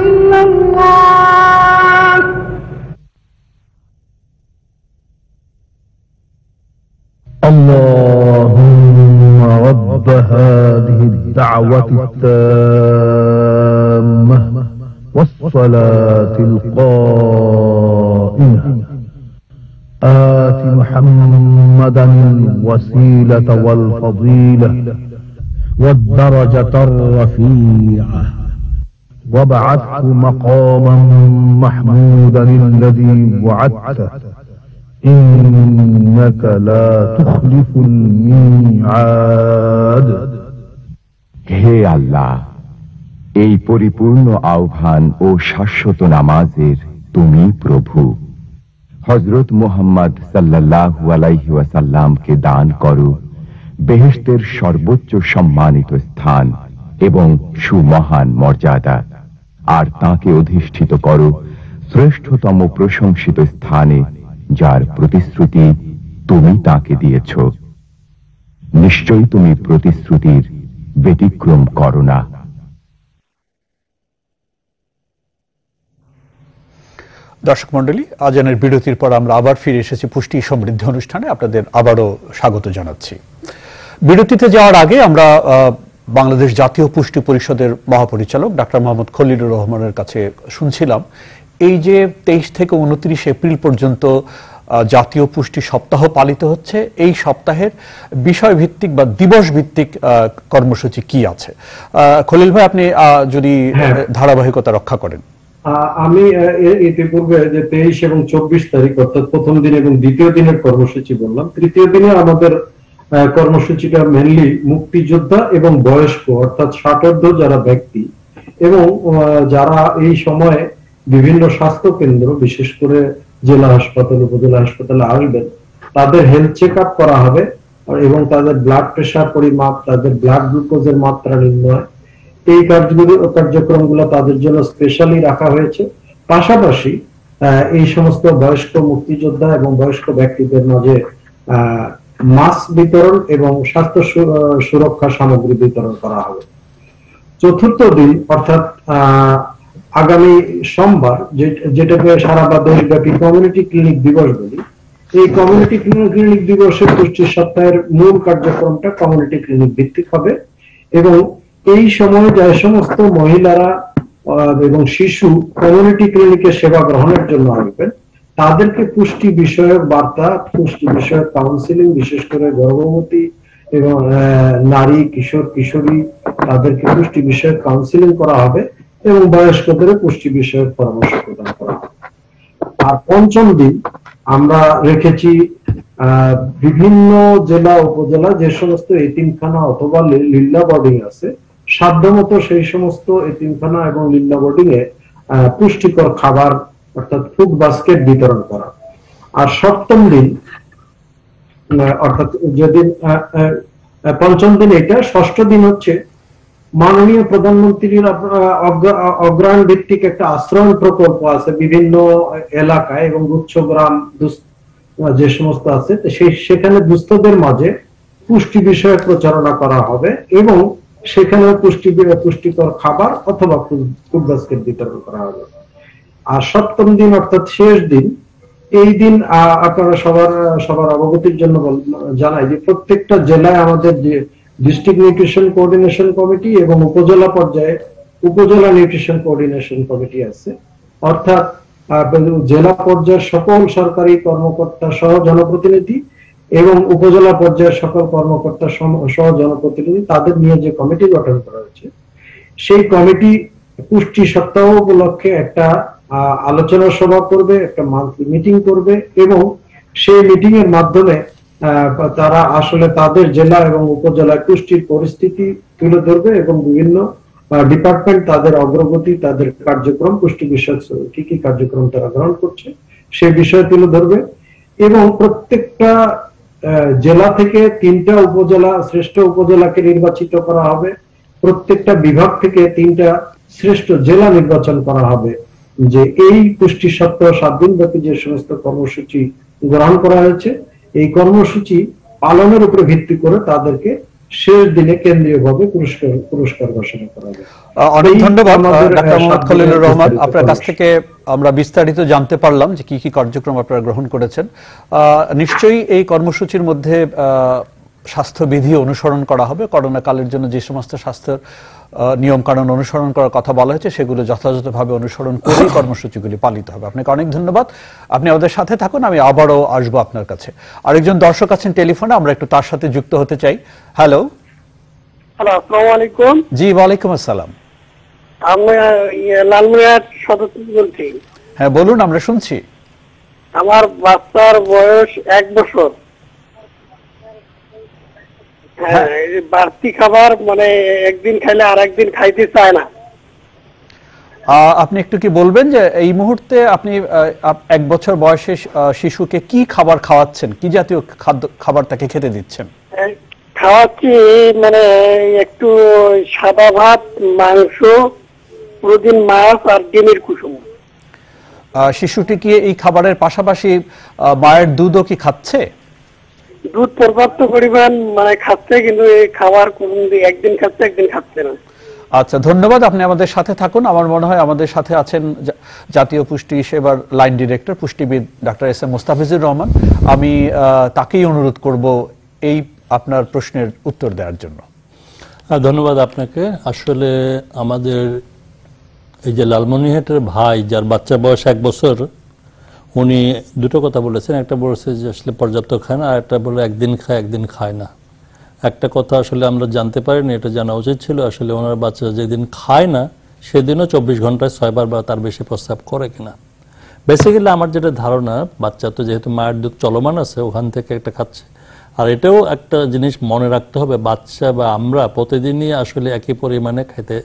إلا الله. اللهم رب هذه الدعوة التامة والصلاة القائمة. آت محمدا الوسيلة والفضيلة والدرجة الرفيعة. وابعثه مقاما محمودا الذي وعدته إنك لا تخلف الميعاد হে আল্লাহ এই পরিপূর্ণ আহ্বান ও শাশ্বত নামাজের তুমি প্রভু হজরত মুহাম্মদ সাল্লাল্লাহু আলাইহি ওয়াসাল্লামকে দান করো বেহেশতের সর্বোচ্চ সম্মানিত স্থান এবং সুমহান মর্যাদা আর তাকে অধিষ্ঠিত করো। শ্রেষ্ঠতম প্রশংসিত স্থানে যার প্রতিশ্রুতি তুমি তাকে দিয়েছ। নিশ্চয়ই তুমি প্রতিশ্রুতির ব্যতিক্রম করো না। দর্শক মন্ডলী আজানের বিরতির পর আমরা আবার ফিরে এসেছি পুষ্টি সমৃদ্ধি অনুষ্ঠানে। আপনাদের আবারও স্বাগত জানাচ্ছি। বিরতিতে যাওয়ার আগে আমরা বাংলাদেশ জাতীয় পুষ্টি পরিষদের মহাপরিচালক ডাক্তার মোহাম্মদ খলিলুর রহমানের কাছে শুনছিলাম এই যে তেইশ থেকে উনত্রিশ এপ্রিল পর্যন্ত জাতীয় পুষ্টি সপ্তাহ পালিত হচ্ছে এই সপ্তাহের বিষয় ভিত্তিক বা দিবস ভিত্তিক কর্মসূচি কি আছে আহ, খলিল ভাই আপনি আহ, যদি হ্যাঁ। ধারাবাহিকতা রক্ষা করেন আমি ইতিপূর্বে যে তেইশ এবং চব্বিশ তারিখ অর্থাৎ প্রথম দিন এবং দ্বিতীয় দিনের কর্মসূচি বললাম তৃতীয় দিনে আমাদের কর্মসূচিটা মেনলি মুক্তিযোদ্ধা এবং বয়স্ক, অর্থাৎ ষাটোর্ধ যারা ব্যক্তি এবং যারা এই সময়ে বিভিন্ন স্বাস্থ্য কেন্দ্র বিশেষ করে জেলা হাসপাতাল, উপজেলা হাসপাতালে আসবেন, তাদের হেলথ চেক আপ করা হবে এবং তাদের ব্লাড প্রেশার পরিমাপ, তাদের ব্লাড গ্লুকোজের মাত্রা নির্ণয়। এই কার্যগুলো কার্যক্রমগুলো তাদের জন্য স্পেশালি রাখা হয়েছে। পাশাপাশি এই সমস্ত বয়স্ক মুক্তিযোদ্ধা এবং বয়স্ক ব্যক্তিদের মাঝে মাস্ক বিতরণ এবং স্বাস্থ্য সুরক্ষা সামগ্রী বিতরণ করা হবে। চতুর্থ দিন, অর্থাৎ আগামী সোমবার যেটাকে সারা বা দেশব্যাপী কমিউনিটি ক্লিনিক দিবস বলি, এই কমিউনিটি ক্লিনিক দিবসে পুষ্টি সপ্তাহের মূল কার্যক্রমটা কমিউনিটি ক্লিনিক ভিত্তিক হবে এবং এই সময় যে সমস্ত মহিলারা এবং শিশু কমিউনিটি ক্লিনিকে সেবা গ্রহণের জন্য আসবেন। তাদেরকে পুষ্টি বিষয়ক বার্তা, পুষ্টি বিষয়ক কাউন্সিলিং বিশেষ করে গর্ভবতী এবং নারী, কিশোর, কিশোরী, তাদেরকে পুষ্টি বিষয়ক কাউন্সিলিং করা হবে এবং বয়স্কদের পুষ্টি বিষয়ক পরামর্শ প্রদান করা হবে। আর পঞ্চম দিন আমরা রেখেছি বিভিন্ন জেলা, উপজেলা যে সমস্ত এতিমখানা অথবা লিল্লা বোর্ডিং আছে, সাধ্যমতো সেই সমস্ত এতিমখানা এবং লিল্লা বোর্ডিং এ পুষ্টিকর খাবার অর্থাৎ ফুড বাস্কেট বিতরণ করা। আর সপ্তম দিন অর্থাৎ আহ, পঞ্চম দিন এটা ষষ্ঠ দিন হচ্ছে মাননীয় প্রধানমন্ত্রীর আপ- আহ, অগ্র- আহ, অগ্রহায়ণ ভিত্তিক একটা আশ্রয়ণ প্রকল্প আছে বিভিন্ন এলাকায় এবং দুস- আহ, যে সমস্ত আছে সেই সেখানে দুস্থদের মাঝে পুষ্টি বিষয়ে প্রচারণা করা হবে এবং সেখানে পুষ্টি পুষ্টিকর খাবার অথবা ফুড বাস্কেট বিতরণ করা হবে। আর সপ্তম দিন অর্থাৎ শেষ দিন, এই দিন আপনারা সবার সবার অবগতির জন্য জানাই যে প্রত্যেকটা জেলায় আমাদের যে ডিস্ট্রিক্ট নিউট্রিশন কোঅর্ডিনেশন কমিটি এবং উপজেলা পর্যায়ে উপজেলা নিউট্রিশন কোঅর্ডিনেশন কমিটি আছে। অর্থাৎ জেলা পর্যায়ের সকল সরকারি কর্মকর্তা সহ জনপ্রতিনিধি এবং উপজেলা পর্যায়ের সকল কর্মকর্তা সহ জনপ্রতিনিধি, তাদের নিয়ে যে কমিটি গঠন করা হয়েছে, সেই কমিটি পুষ্টি সপ্তাহ উপলক্ষে একটা আলোচনা সভা করবে, একটা মান্থলি মিটিং করবে এবং সেই মিটিং এর মাধ্যমে তারা আসলে তাদের জেলা এবং উপজেলায় পুষ্টির পরিস্থিতি তুলে ধরবে এবং বিভিন্ন ডিপার্টমেন্ট তাদের অগ্রগতি, তাদের কার্যক্রম পুষ্টি বিষয়ক কি কি কার্যক্রম তারা গ্রহণ করছে, সে বিষয় তুলে ধরবে এবং প্রত্যেকটা জেলা থেকে তিনটা উপজেলা, শ্রেষ্ঠ উপজেলাকে নির্বাচিত করা হবে। প্রত্যেকটা বিভাগ থেকে তিনটা শ্রেষ্ঠ জেলা নির্বাচন করা হবে। যে এই পুষ্টি সপ্তাহ সাত দিন ব্যাপী যে সমস্ত কর্মসূচি গ্রহণ করা হয়েছে এই কর্মসূচি পালনের উপরে ভিত্তি করে তাদেরকে শেষ দিনে কেন্দ্রীয়ভাবে পুরস্কার পুরস্কার ঘোষণা করা হবে। অনেক ধন্যবাদ ডাক্তার মোহাম্মদ খলিলুর রহমান। আপনার কাছ থেকে আমরা বিস্তারিত জানতে পারলাম যে কি কি কার্যক্রম আপনারা গ্রহণ করেছেন। আহ, নিশ্চয়ই এই কর্মসূচির মধ্যে আহ, স্বাস্থ্যবিধি অনুসরণ করা হবে। করোনা কালের জন্য যে সমস্ত স্বাস্থ্য নিয়ম কানুন অনুসরণ করার কথা বলা হয়েছে সেগুলো যথাযথভাবে অনুসরণ করেই কর্মসূচিগুলি পালিত হবে। আপনাকে অনেক ধন্যবাদ। আপনি আমাদের সাথে থাকুন আমি আবারও আসব আপনার কাছে। আরেকজন দর্শক আছেন টেলিফোনে আমরা একটু তার সাথে যুক্ত হতে চাই। হ্যালো। হ্যালো আসসালামু আলাইকুম। জি ওয়ালাইকুম আসসালাম। আমি ইয়ে, লালমিয়ার বলছি। হ্যাঁ বলুন আমরা শুনছি। আমার বাচ্চার বয়স এক বছর। হ্যাঁ এই যে বাড়তি খাবার মানে একদিন খাইলে আর একদিন খাইতে চায় না। আপনি একটু কি বলবেন যে এই মুহূর্তে আপনি এক বছর বয়সে শিশুকে কি খাবার খাওয়াচ্ছেন? কি জাতীয় খাদ্য খাবার তাকে খেতে দিচ্ছেন? খাওয়াচ্ছি মানে একটু সাদা ভাত মাংস প্রতিদিন মাছ আর ডিমের কুসুম। শিশুটি কি এই খাবারের পাশাপাশি মায়ের দুধও কি খাচ্ছে? দুধ পর্যাপ্ত পরিমাণ মানে খাচ্ছে কিন্তু এই খাবার কোন দিন- একদিন খাচ্ছে একদিন খাচ্ছে না। আচ্ছা ধন্যবাদ। আপনি আমাদের সাথে থাকুন। আমার মনে হয় আমাদের সাথে আছেন জাতীয় পুষ্টি সেবার লাইন ডিরেক্টর পুষ্টিবিদ ডাক্তার এস এম মোস্তাফিজুর রহমান। আমি আহ, তাকেই অনুরোধ করব এই আপনার প্রশ্নের উত্তর দেওয়ার জন্য। হ্যাঁ, ধন্যবাদ আপনাকে। আসলে আমাদের এই যে লালমনিহাটের ভাই যার বাচ্চা বয়স এক বছর উনি দুটো কথা বলেছেন, একটা বলেছে যে আসলে পর্যাপ্ত খায় না, আর একটা বলে একদিন খায় একদিন খায় না। একটা কথা আসলে আমরা জানতে পারিনি, এটা জানা উচিত ছিল, আসলে ওনার বাচ্চা যেদিন খায় না, সেদিনও চব্বিশ ঘন্টায় ছয়বার বা তার বেশি প্রস্রাব করে কিনা। বেসিক্যালি আমার যেটা ধারণা, বাচ্চা তো যেহেতু মায়ের দুধ চলমান আছে, ওখান থেকে একটা খাচ্ছে। আর এটাও একটা জিনিস মনে রাখতে হবে, বাচ্চা বা আমরা প্রতিদিনই আসলে একই পরিমাণে খেতে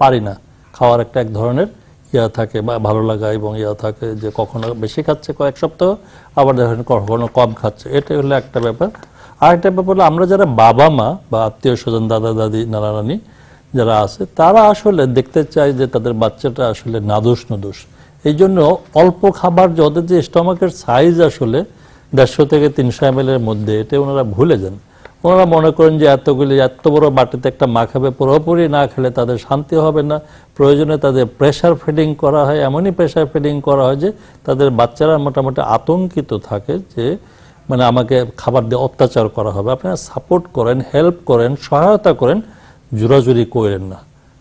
পারি না। খাওয়ার একটা এক ধরনের ইয়া থাকে বা ভালো লাগা এবং ইয়া থাকে যে কখনো বেশি খাচ্ছে কয়েক সপ্তাহ, আবার দেখেন কখনো কম খাচ্ছে। এটা হলো একটা ব্যাপার। আর একটা ব্যাপার হলো, আমরা যারা বাবা মা বা আত্মীয় স্বজন, দাদা, দাদি, নানা, নানি যারা আছে, তারা আসলে দেখতে চায় যে তাদের বাচ্চাটা আসলে নাদোষ নদোষ এই জন্য অল্প খাবার যে যে স্টমাকের সাইজ আসলে দেড়শো থেকে তিনশো এম এর মধ্যে, এটা ওনারা ভুলে যান। ওনারা মনে করেন যে এতগুলি, এত বড় বাটিতে একটা মা খাবে, পুরোপুরি না খেলে তাদের শান্তি হবে না। প্রয়োজনে তাদের প্রেশার ফিডিং করা হয়, এমনই প্রেশার ফিডিং করা হয় যে তাদের বাচ্চারা মোটামুটি আতঙ্কিত থাকে যে মানে আমাকে খাবার দিয়ে অত্যাচার করা হবে। আপনারা সাপোর্ট করেন হেল্প করেন, সহায়তা করেন, জোরাজুরি করেন না।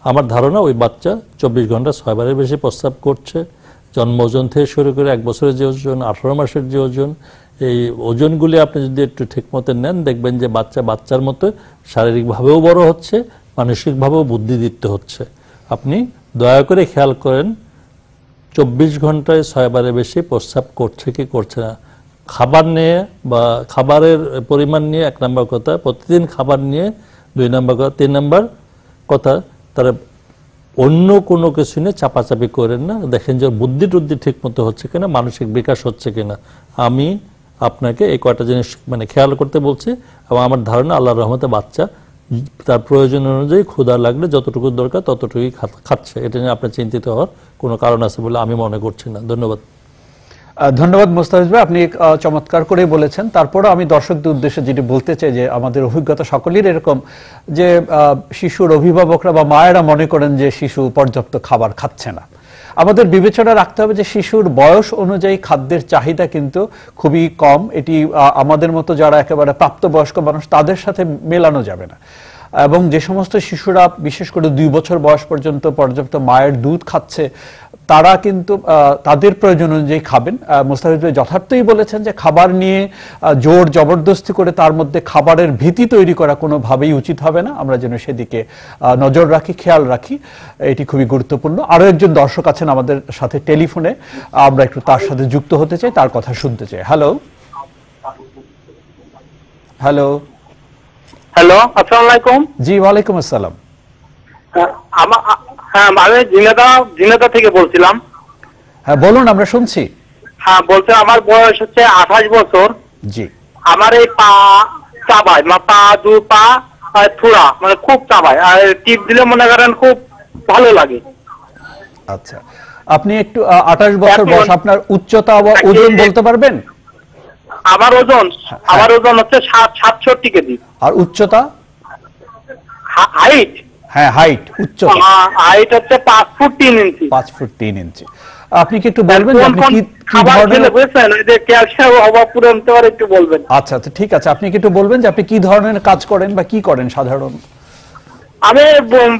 আমার ধারণা ওই বাচ্চা চব্বিশ ঘণ্টা ছয়বারের বেশি প্রস্রাব করছে। জন্ম ওজন থেকে শুরু করে এক বছরের যে ওজন, আঠারো মাসের যে ওজন এই ওজনগুলি আপনি যদি একটু ঠিক মতো নেন, দেখবেন যে বাচ্চা বাচ্চার মতো শারীরিকভাবেও বড় হচ্ছে, মানসিকভাবেও বুদ্ধিদীপ্ত হচ্ছে। আপনি দয়া করে খেয়াল করেন, চব্বিশ ঘন্টায় ছয়বারের বেশি প্রস্রাব করছে কি করছে না। খাবার নিয়ে বা খাবারের পরিমাণ নিয়ে এক নম্বর কথা, প্রতিদিন খাবার নিয়ে দুই নম্বর কথা, তিন নম্বর কথা, তারা অন্য কোনো কিছু নিয়ে চাপাচাপি করেন না, দেখেন যে বুদ্ধি টুদ্ধি ঠিক মতো হচ্ছে কিনা, মানসিক বিকাশ হচ্ছে কিনা। আমি আপনাকে এই কয়টা জিনিস মানে খেয়াল করতে বলছি এবং আমার ধারণা আল্লাহর রহমতে বাচ্চা তার প্রয়োজন অনুযায়ী ক্ষুধা লাগলে যতটুকু দরকার ততটুকুই খাচ্ছে। এটা নিয়ে আপনার চিন্তিত হওয়ার কোনো কারণ আছে বলে আমি মনে করছি না। ধন্যবাদ। ধন্যবাদ মোস্তাফিজ ভাই। আপনি চমৎকার করে বলেছেন। তারপরে আমি দর্শকদের উদ্দেশ্যে যেটি বলতে চাই যে আমাদের অভিজ্ঞতা সকলের এরকম যে শিশুর অভিভাবকরা বা মায়েরা মনে করেন যে শিশু পর্যাপ্ত খাবার খাচ্ছে না। আমাদের বিবেচনা রাখতে হবে যে শিশুর বয়স অনুযায়ী খাদ্যের চাহিদা কিন্তু খুবই কম। এটি আমাদের মতো যারা একেবারে প্রাপ্তবয়স্ক মানুষ, তাদের সাথে মেলানো যাবে না। এবং যে সমস্ত শিশুরা বিশেষ করে দুই বছর বয়স পর্যন্ত পর্যাপ্ত মায়ের দুধ খাচ্ছে, তারা কিন্তু তাদের প্রয়োজন অনুযায়ী খাবেন। মোস্তাফিজ ভাই যথার্থই বলেছেন যে খাবার নিয়ে জোর জবরদস্তি করে তার মধ্যে খাবারের ভীতি তৈরি করা কোনোভাবেই উচিত হবে না। আমরা যেন সেদিকে নজর রাখি, খেয়াল রাখি। এটি খুবই গুরুত্বপূর্ণ। আরও একজন দর্শক আছেন আমাদের সাথে টেলিফোনে। আমরা একটু তার সাথে যুক্ত হতে চাই, তার কথা শুনতে চাই। হ্যালো? হ্যালো? হ্যালো আসসালামু আলাইকুম। জি ওয়ালাইকুম আসসালাম। হ্যাঁ আমি ঝিনাদা ঝিনাদা থেকে বলছিলাম। হ্যাঁ বলুন আমরা শুনছি। হ্যাঁ বলতে আমার বয়স হচ্ছে আঠাশ বছর। জি। আমার এই পা চাবায় মা পা দু পা আর থুড়া মানে খুব চাবায়। আর টিপ দিলে মনে করেন খুব ভালো লাগে। আচ্ছা। আপনি একটু আঠাশ বছর বয়স আপনার উচ্চতা বা ওজন বলতে পারবেন? আমার ওজন আমার ওজন হচ্ছে সাত সাতষট্টি কেজি। আর উচ্চতা? হাইট হ্যাঁ হাইট উচ্চতা। হাইট হচ্ছে পাঁচ ফুট তিন ইঞ্চি। পাঁচ ফুট তিন ইঞ্চি। আপনি কি একটু বলবেন আপনি কি খাবার খেলে বুঝছেন? ওই যে ক্যালসিয়াম অভাব পূরণ পারে একটু বলবেন। আচ্ছা আচ্ছা ঠিক আছে। আপনি কি একটু বলবেন যে আপনি কি ধরনের কাজ করেন বা কি করেন সাধারণ? আমি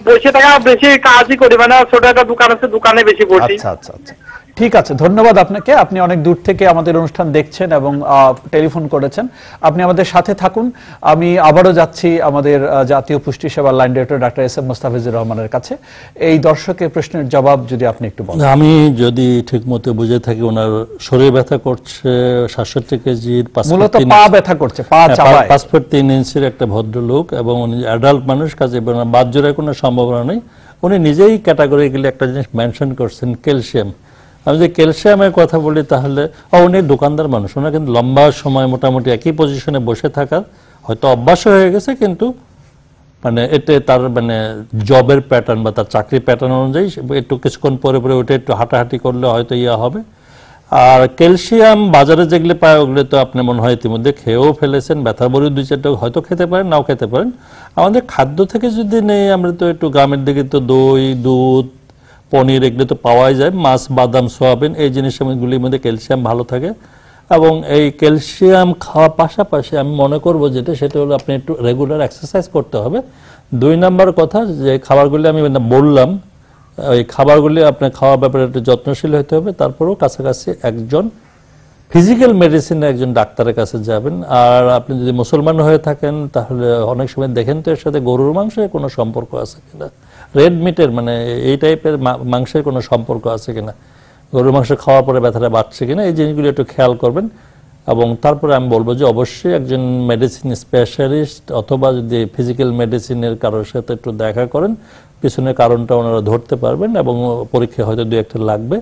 বসে থাকা বেশি কাজই করি মানে ছোট একটা দোকান আছে দোকানে বেশি বসি। আচ্ছা আচ্ছা আচ্ছা। ঠিক আছে ধন্যবাদ আপনাকে। আপনি অনেক দূর থেকে আমাদের অনুষ্ঠান দেখছেন এবং টেলিফোন করেছেন। আপনি আমাদের সাথে থাকুন। আমি আবারও যাচ্ছি আমাদের জাতীয় পুষ্টি সেবা line director doctor S M Mostafizur রহমানের কাছে। এই দর্শকের প্রশ্নের জবাব যদি আপনি একটু বলেন। আমি যদি ঠিক মতো বুঝে থাকি ওনার শরীর ব্যথা করছে সাতষট্টি কেজির মূলত পা ব্যথা করছে পা হ্যাঁ, পাঁচ ফুট তিন ইঞ্চির একটা ভদ্রলোক এবং উনি অ্যাডাল্ট মানুষ কাজে বাদ জোড়ার কোনো সম্ভাবনা নেই। উনি নিজেই ক্যাটাগরি ক্যাটাগরিক্যালি একটা জিনিস মেনশন করছেন ক্যালসিয়াম। আমি যদি ক্যালসিয়ামের কথা বলি তাহলে উনি দোকানদার মানুষ, ওনার কিন্তু লম্বা সময় মোটামুটি একই পজিশনে বসে থাকার হয়তো অভ্যাস হয়ে গেছে কিন্তু মানে এতে তার মানে জবের প্যাটার্ন বা তার চাকরি প্যাটার্ন অনুযায়ী একটু কিছুক্ষণ পরে পরে ওটা একটু হাঁটাহাঁটি করলে হয়তো ইয়া হবে। আর ক্যালসিয়াম বাজারে যেগুলো পায়, ওগুলো তো আপনি মনে হয় ইতিমধ্যে খেয়েও ফেলেছেন ব্যথা বড়ি দুই চারটা হয়তো খেতে পারেন, নাও খেতে পারেন। আমাদের খাদ্য থেকে যদি নেই, আমরা তো একটু গ্রামের দিকে তো দই, দুধ পনির এগুলো তো পাওয়াই যায়, মাছ, বাদাম, সোয়াবিন, এই জিনিসগুলির মধ্যে ক্যালসিয়াম ভালো থাকে। এবং এই ক্যালসিয়াম খাওয়ার পাশাপাশি আমি মনে করব যেটা, সেটা হলো আপনি একটু রেগুলার এক্সারসাইজ করতে হবে। দুই নাম্বার কথা, যে খাবারগুলি আমি বললাম, ওই খাবারগুলি আপনার খাওয়ার ব্যাপারে একটু যত্নশীল হতে হবে। তারপরেও কাছাকাছি একজন ফিজিক্যাল মেডিসিনে একজন ডাক্তারের কাছে যাবেন। আর আপনি যদি মুসলমান হয়ে থাকেন, তাহলে অনেক সময় দেখেন তো এর সাথে গরুর মাংসের কোনো সম্পর্ক আছে কিনা। রেড মিটের মানে এই টাইপের মাংসের কোনো সম্পর্ক আছে কিনা? গরুর মাংস খাওয়ার পরে ব্যথাটা বাড়ছে কিনা? এই জিনিসগুলো একটু খেয়াল করবেন। এবং তারপরে আমি বলব যে অবশ্যই একজন মেডিসিন স্পেশালিস্ট অথবা যদি ফিজিক্যাল মেডিসিনের কারোর সাথে একটু দেখা করেন পিছনের কারণটা ওনারা ধরতে পারবেন এবং পরীক্ষা হয়তো দু একটা লাগবে।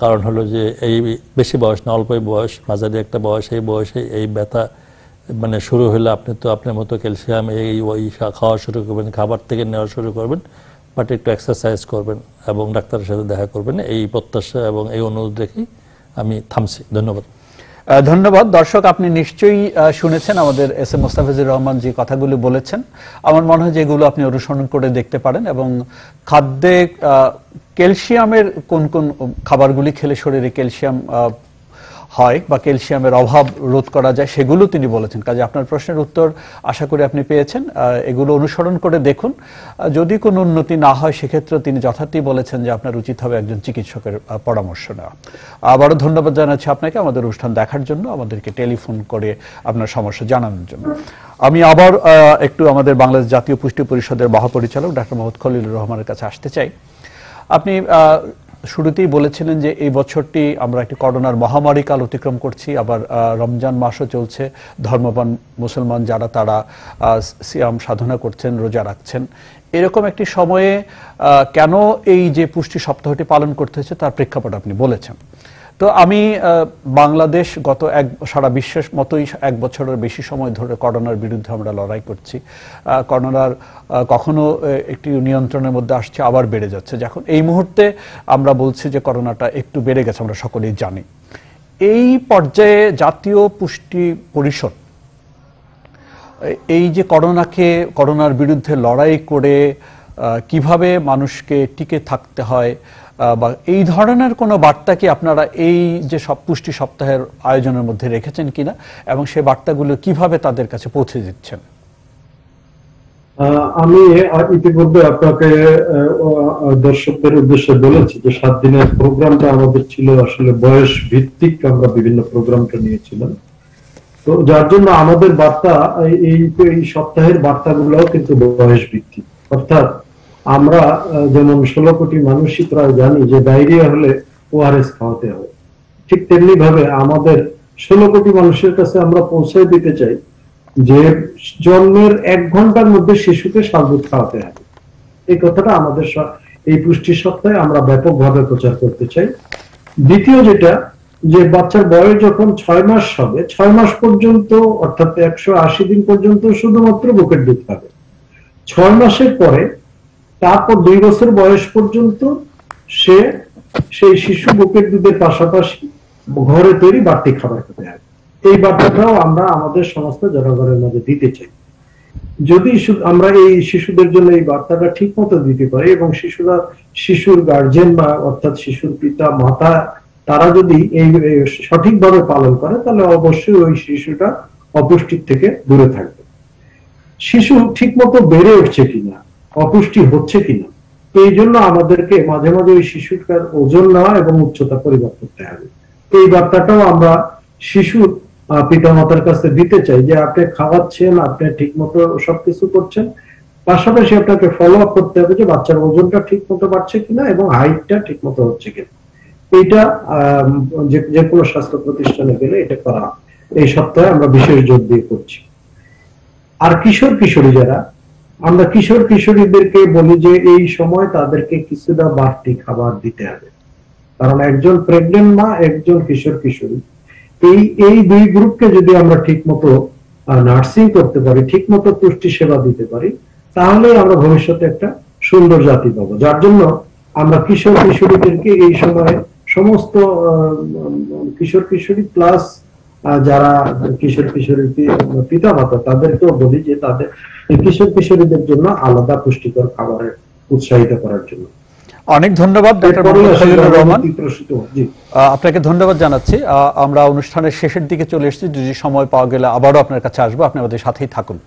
কারণ হলো যে এই বেশি বয়স না, অল্পই বয়স, মাঝারি একটা বয়স, এই বয়সে এই ব্যথা মানে শুরু হলে, আপনি তো আপনার মতো ক্যালসিয়াম, এই, ওই খাওয়া শুরু করবেন, খাবার থেকে নেওয়া শুরু করবেন বাট একটু এক্সারসাইজ করবেন এবং ডাক্তারের সাথে দেখা করবেন। এই প্রত্যাশা এবং এই অনুরোধ রেখেই আমি থামছি। ধন্যবাদ। ধন্যবাদ। দর্শক, আপনি নিশ্চয়ই শুনেছেন আমাদের এস এম মোস্তাফিজুর রহমান যে কথাগুলো বলেছেন। আমার মনে হয় যে এগুলো আপনি অনুসরণ করে দেখতে পারেন এবং খাদ্যে ক্যালসিয়ামের কোন কোন খাবারগুলি খেলে শরীরে ক্যালসিয়াম হয় বা ক্যালসিয়ামের অভাব রোধ করা যায় সেগুলো তিনি বলেছেন। কাজে আপনার প্রশ্নের উত্তর আশা করি আপনি পেয়েছেন। এগুলো অনুসরণ করে দেখুন। যদি কোনো উন্নতি না হয় সেক্ষেত্রে তিনি যথার্থই বলেছেন যে আপনার উচিত হবে একজন চিকিৎসকের পরামর্শ নেওয়া। আবারও ধন্যবাদ জানাচ্ছি আপনাকে আমাদের অনুষ্ঠান দেখার জন্য। আমাদেরকে টেলিফোন করে আপনার সমস্যা জানানোর জন্য। আমি আবার একটু আমাদের বাংলাদেশ জাতীয় পুষ্টি পরিষদের মহাপরিচালক ডাক্তার মোহাম্মদ খলিলুর রহমানের কাছে আসতে চাই। আপনি শুরুতেই বলেছিলেন যে এই বছরটি আমরা একটি করোনার মহামারী কাল অতিক্রম করছি, আবার রমজান মাসও চলছে। ধর্মবান মুসলমান যারা তারা সিয়াম সাধনা করছেন, রোজা রাখছেন। এরকম একটি সময়ে কেন এই যে পুষ্টি সপ্তাহটি পালন করতে হচ্ছে তার প্রেক্ষাপট আপনি বলেছেন। তো আমি বাংলাদেশ গত এক, সারা বিশ্বের মতোই এক বছরের বেশি সময় ধরে করোনার বিরুদ্ধে আমরা লড়াই করছি। করোনার কখনো একটি নিয়ন্ত্রণের মধ্যে আসছে, আবার বেড়ে যাচ্ছে। যখন এই মুহূর্তে আমরা বলছি যে করোনাটা একটু বেড়ে গেছে, আমরা সকলেই জানি। এই পর্যায়ে জাতীয় পুষ্টি পরিষদ, এই যে করোনাকে, করোনার বিরুদ্ধে লড়াই করে কীভাবে মানুষকে টিকে থাকতে হয় বা এই ধরনের কোনো বার্তা কি আপনারা এই যে সব পুষ্টি সপ্তাহের আয়োজনের মধ্যে রেখেছেন কিনা? এবং সেই বার্তাগুলো কীভাবে তাদের কাছে পৌঁছে দিচ্ছেন? আমি ইতিপূর্বে আপনাকে দর্শকদের উদ্দেশ্যে বলেছি যে সাত দিনের প্রোগ্রামটা আমাদের ছিল আসলে বয়স ভিত্তিক আমরা বিভিন্ন প্রোগ্রামটা নিয়েছিলাম। তো যার জন্য আমাদের বার্তা, এই- এই সপ্তাহের বার্তাগুলোও কিন্তু বয়স ভিত্তিক অর্থাৎ আমরা যেমন ষোলো কোটি মানুষই প্রায় জানি যে ডায়রিয়া হলে ওআরএস খাওয়াতে হবে। ঠিক তেমনি ভাবে আমাদের ষোলো কোটি মানুষের কাছে আমরা পৌঁছে দিতে চাই যে জন্মের এক ঘণ্টার মধ্যে শিশুকে সাবুত খাওয়াতে হবে। এই কথাটা আমাদের এই পুষ্টি সপ্তাহে আমরা ব্যাপকভাবে প্রচার করতে চাই। দ্বিতীয় যেটা, যে বাচ্চার বয়স যখন ছয় মাস হবে, ছয় মাস পর্যন্ত, অর্থাৎ একশো আশি দিন পর্যন্ত শুধুমাত্র বুকের দুধ পাবে ছয় মাসের পরে তারপর দুই বছর বয়স পর্যন্ত সে সেই শিশু বুকের দুধের পাশাপাশি ঘরে তৈরি বাড়তি খাবার খেতে হবে এই বার্তাটাও আমরা আমাদের সমস্ত জনগণের মাঝে দিতে চাই। যদি আমরা এই শিশুদের জন্য এই বার্তাটা ঠিক মতো দিতে পারি এবং শিশুরা, শিশুর গার্জেন বা অর্থাৎ শিশুর পিতা, মাতা, তারা যদি এই সঠিকভাবে পালন করে, তাহলে অবশ্যই ওই শিশুটা অপুষ্টির থেকে দূরে থাকবে। শিশু ঠিক মতো বেড়ে উঠছে কিনা অপুষ্টি হচ্ছে কিনা? এই জন্য আমাদেরকে মাঝে মাঝে ওই শিশুটার ওজন নেওয়া এবং উচ্চতা পরিমাপ করতে হবে। এই বার্তাটাও আমরা শিশুর পিতা মাতার কাছে দিতে চাই যে আপনি খাওয়াচ্ছেন, আপনি ঠিক মতো সবকিছু করছেন। পাশাপাশি আপনাকে ফলো আপ করতে হবে যে বাচ্চার ওজনটা ঠিক মতো বাড়ছে কিনা এবং হাইটটা ঠিক মতো হচ্ছে কিনা। এইটা যে কোনো স্বাস্থ্য প্রতিষ্ঠানে গেলে এটা করা। এই সপ্তাহে আমরা বিশেষ জোর দিয়ে করছি। আর কিশোর কিশোরী যারা আমরা কিশোর কিশোরীদেরকে বলি যে এই সময় তাদেরকে কিছুটা বাড়তি খাবার দিতে হবে। কারণ একজন প্রেগনেন্ট মা, একজন কিশোর কিশোরী। এই এই দুই গ্রুপকে যদি আমরা ঠিক মতো নার্সিং করতে পারি ঠিক মতো পুষ্টি সেবা দিতে পারি, তাহলে আমরা ভবিষ্যতে একটা সুন্দর জাতি পাবো। যার জন্য আমরা কিশোর কিশোরীদেরকে এই সময় সমস্ত কিশোর কিশোরী প্লাস যারা কিশোর কিশোরী পিতা মাতা তাদেরকেও বলি যে তাদের কিশোর কিশোরীদের জন্য আলাদা পুষ্টিকর খাবারের উৎসাহিত করার জন্য। অনেক ধন্যবাদ ডক্টর রহমান। আপনাকে ধন্যবাদ জানাচ্ছি। আমরা অনুষ্ঠানের শেষের দিকে চলে এসেছি। যদি সময় পাওয়া গেলে আবারও আপনার কাছে আসব। আপনি আমাদের সাথেই থাকুন।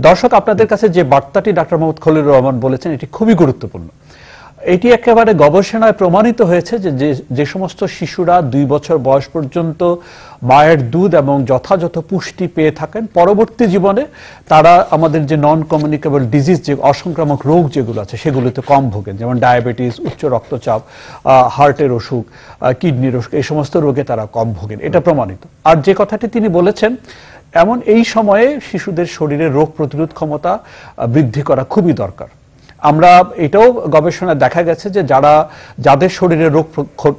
দর্শক আপনাদের কাছে যে বার্তাটি ডাক্তার মোহাম্মদ খলিলুর রহমান বলেছেন এটি খুবই গুরুত্বপূর্ণ। এটি একেবারে গবেষণায় প্রমাণিত হয়েছে যে যে- যে সমস্ত শিশুরা দুই বছর বয়স পর্যন্ত মায়ের দুধ এবং যথাযথ পুষ্টি পেয়ে থাকেন। পরবর্তী জীবনে তারা আমাদের যে নন কমিউনিকেবল ডিজিজ যে অসংক্রামক রোগ যেগুলো আছে, সেগুলোতে কম ভোগেন। যেমন ডায়াবেটিস উচ্চ রক্তচাপ হার্টের অসুখ কিডনির অসুখ এই সমস্ত রোগে তারা কম ভোগেন। এটা প্রমাণিত। আর যে কথাটি তিনি বলেছেন, এমন এই সময়ে শিশুদের শরীরে রোগ প্রতিরোধ ক্ষমতা বৃদ্ধি করা খুবই দরকার। আমরা এটাও গবেষণায় দেখা গেছে যে যারা, যাদের শরীরে রোগ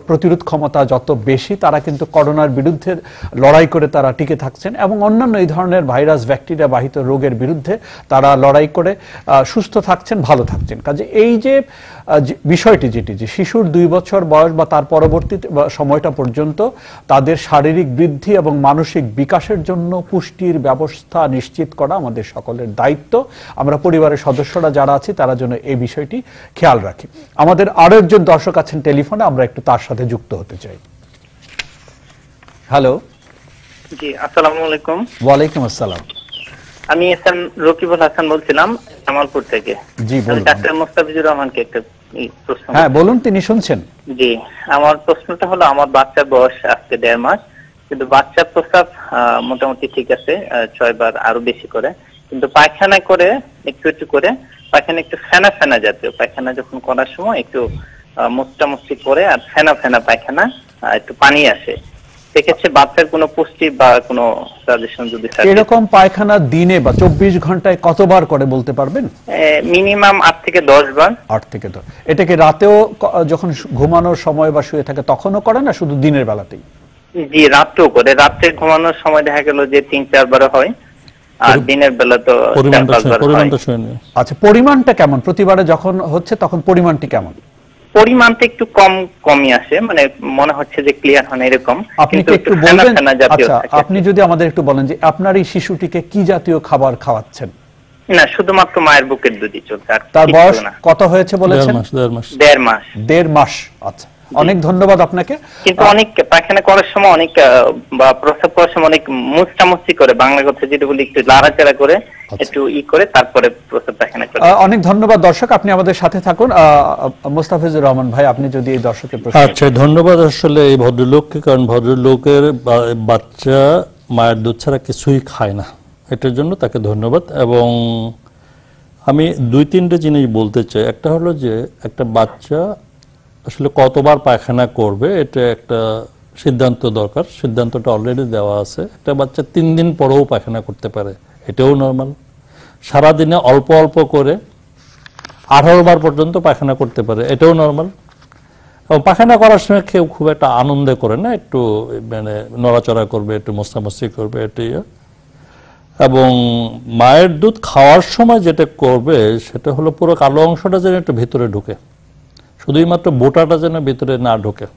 প্রতিরোধ ক্ষমতা যত বেশি, তারা কিন্তু করোনার বিরুদ্ধে লড়াই করে তারা টিকে থাকছেন এবং অন্যান্য এই ধরনের ভাইরাস, ব্যাকটেরিয়া বাহিত রোগের বিরুদ্ধে তারা লড়াই করে সুস্থ থাকছেন, ভালো থাকছেন। কাজে এই যে বিষয়টি যেটি, যে শিশুর দুই বছর বয়স বা তার পরবর্তী সময়টা পর্যন্ত তাদের শারীরিক বৃদ্ধি এবং মানসিক বিকাশের জন্য পুষ্টির ব্যবস্থা নিশ্চিত করা আমাদের সকলের দায়িত্ব। আমরা পরিবারের সদস্যরা যারা আছি, তারা যেন এই বিষয়টি খেয়াল রাখি। আমাদের আরও একজন দর্শক আছেন টেলিফোনে আমরা একটু তার সাথে যুক্ত হতে চাই। হ্যালো। জি আসসালামু আলাইকুম। ওয়ালাইকুম আসসালাম। আমি এস এম রকিবুল হাসান বলছিলাম জামালপুর থেকে। জি বলুন। ডাক্তার মোস্তাফিজুর রহমানকে একটা প্রশ্ন হ্যাঁ বলুন তিনি শুনছেন। জি আমার প্রশ্নটা হলো আমার বাচ্চার বয়স আজকে দেড় মাস কিন্তু বাচ্চার প্রস্রাব মোটামুটি ঠিক আছে ছয়বার আরও বেশি করে। কিন্তু পায়খানা করে একটু একটু করে পায়খানা একটু ফেনা ফেনা জাতীয় পায়খানা যখন করার সময় একটু মুচটামুচি করে আর ফেনা ফেনা পায়খানা একটু পানি আসে। সেক্ষেত্রে বাচ্চার কোনো পুষ্টি বা কোনো সাজেশন যদি থাকে? এরকম পায়খানা দিনে বা চব্বিশ ঘন্টায় কতবার করে বলতে পারবেন? মিনিমাম আট থেকে দশ বার। আট থেকে দশ। এটা কি রাতেও যখন ঘুমানোর সময় বা শুয়ে থাকে তখনও করে না শুধু দিনের বেলাতেই? জি রাত্রেও করে। রাত্রে ঘুমানোর সময় দেখা গেল যে তিন চারবার হয়। আর দিনের বেলা তো পরিমাণটা পাঁচবার পরিমাণটা শুনে আচ্ছা পরিমাণটা কেমন? প্রতিবারে যখন হচ্ছে তখন পরিমাণটি কেমন? পরিমাণটা একটু কম কমই আসে। মানে মনে হচ্ছে যে ক্লিয়ার হয় না এরকম। আপনি একটু বলবেন? আচ্ছা আপনি যদি আমাদের একটু বলেন যে আপনার এই শিশুটিকে কি জাতীয় খাবার খাওয়াচ্ছেন? না শুধুমাত্র মায়ের বুকের দুধই চলছে আর তার বয়স কত হয়েছে বলেছেন? দেড় মাস। দেড় মাস। দেড় মাস আচ্ছা। অনেক ধন্যবাদ আপনাকে। কিন্তু অনেক পায়খানা করার সময় অনেক আহ, বা প্রস্রাব করার সময় অনেক মুচটামুচি করে বাংলা কথা যেটা বলি একটু লাড়াচাড়া করে একটু ই করে তারপরে প্রস্রাব পায়খানা করে। অনেক ধন্যবাদ দর্শক আপনি আমাদের সাথে থাকুন। আহ, মোস্তাফিজুর রহমান ভাই আপনি যদি এই দর্শকের প্রশ্ন আচ্ছা ধন্যবাদ আসলে এই ভদ্রলোককে কারণ ভদ্রলোকের বাচ্চা মায়ের দুধ ছাড়া কিছুই খায় না। এটার জন্য তাকে ধন্যবাদ। এবং আমি দুই তিনটে জিনিস বলতে চাই। একটা হলো যে একটা বাচ্চা আসলে কতবার পায়খানা করবে, এটা একটা সিদ্ধান্ত দরকার। সিদ্ধান্তটা অলরেডি দেওয়া আছে। একটা বাচ্চা তিন দিন পরেও পায়খানা করতে পারে। এটাও নর্মাল সারাদিনে অল্প অল্প করে আঠারো বার পর্যন্ত পায়খানা করতে পারে। এটাও নর্মাল এবং পায়খানা করার সময় কেউ খুব একটা আনন্দে করে না, একটু মানে নড়াচড়া করবে, একটু মস্তামস্তি করবে, একটু ইয়ে। এবং মায়ের দুধ খাওয়ার সময় যেটা করবে, সেটা হলো পুরো কালো অংশটা যেন একটু ভিতরে ঢুকে। শুধুই মাত্র বোটাটা যেন ভিতরে না ঢোকে।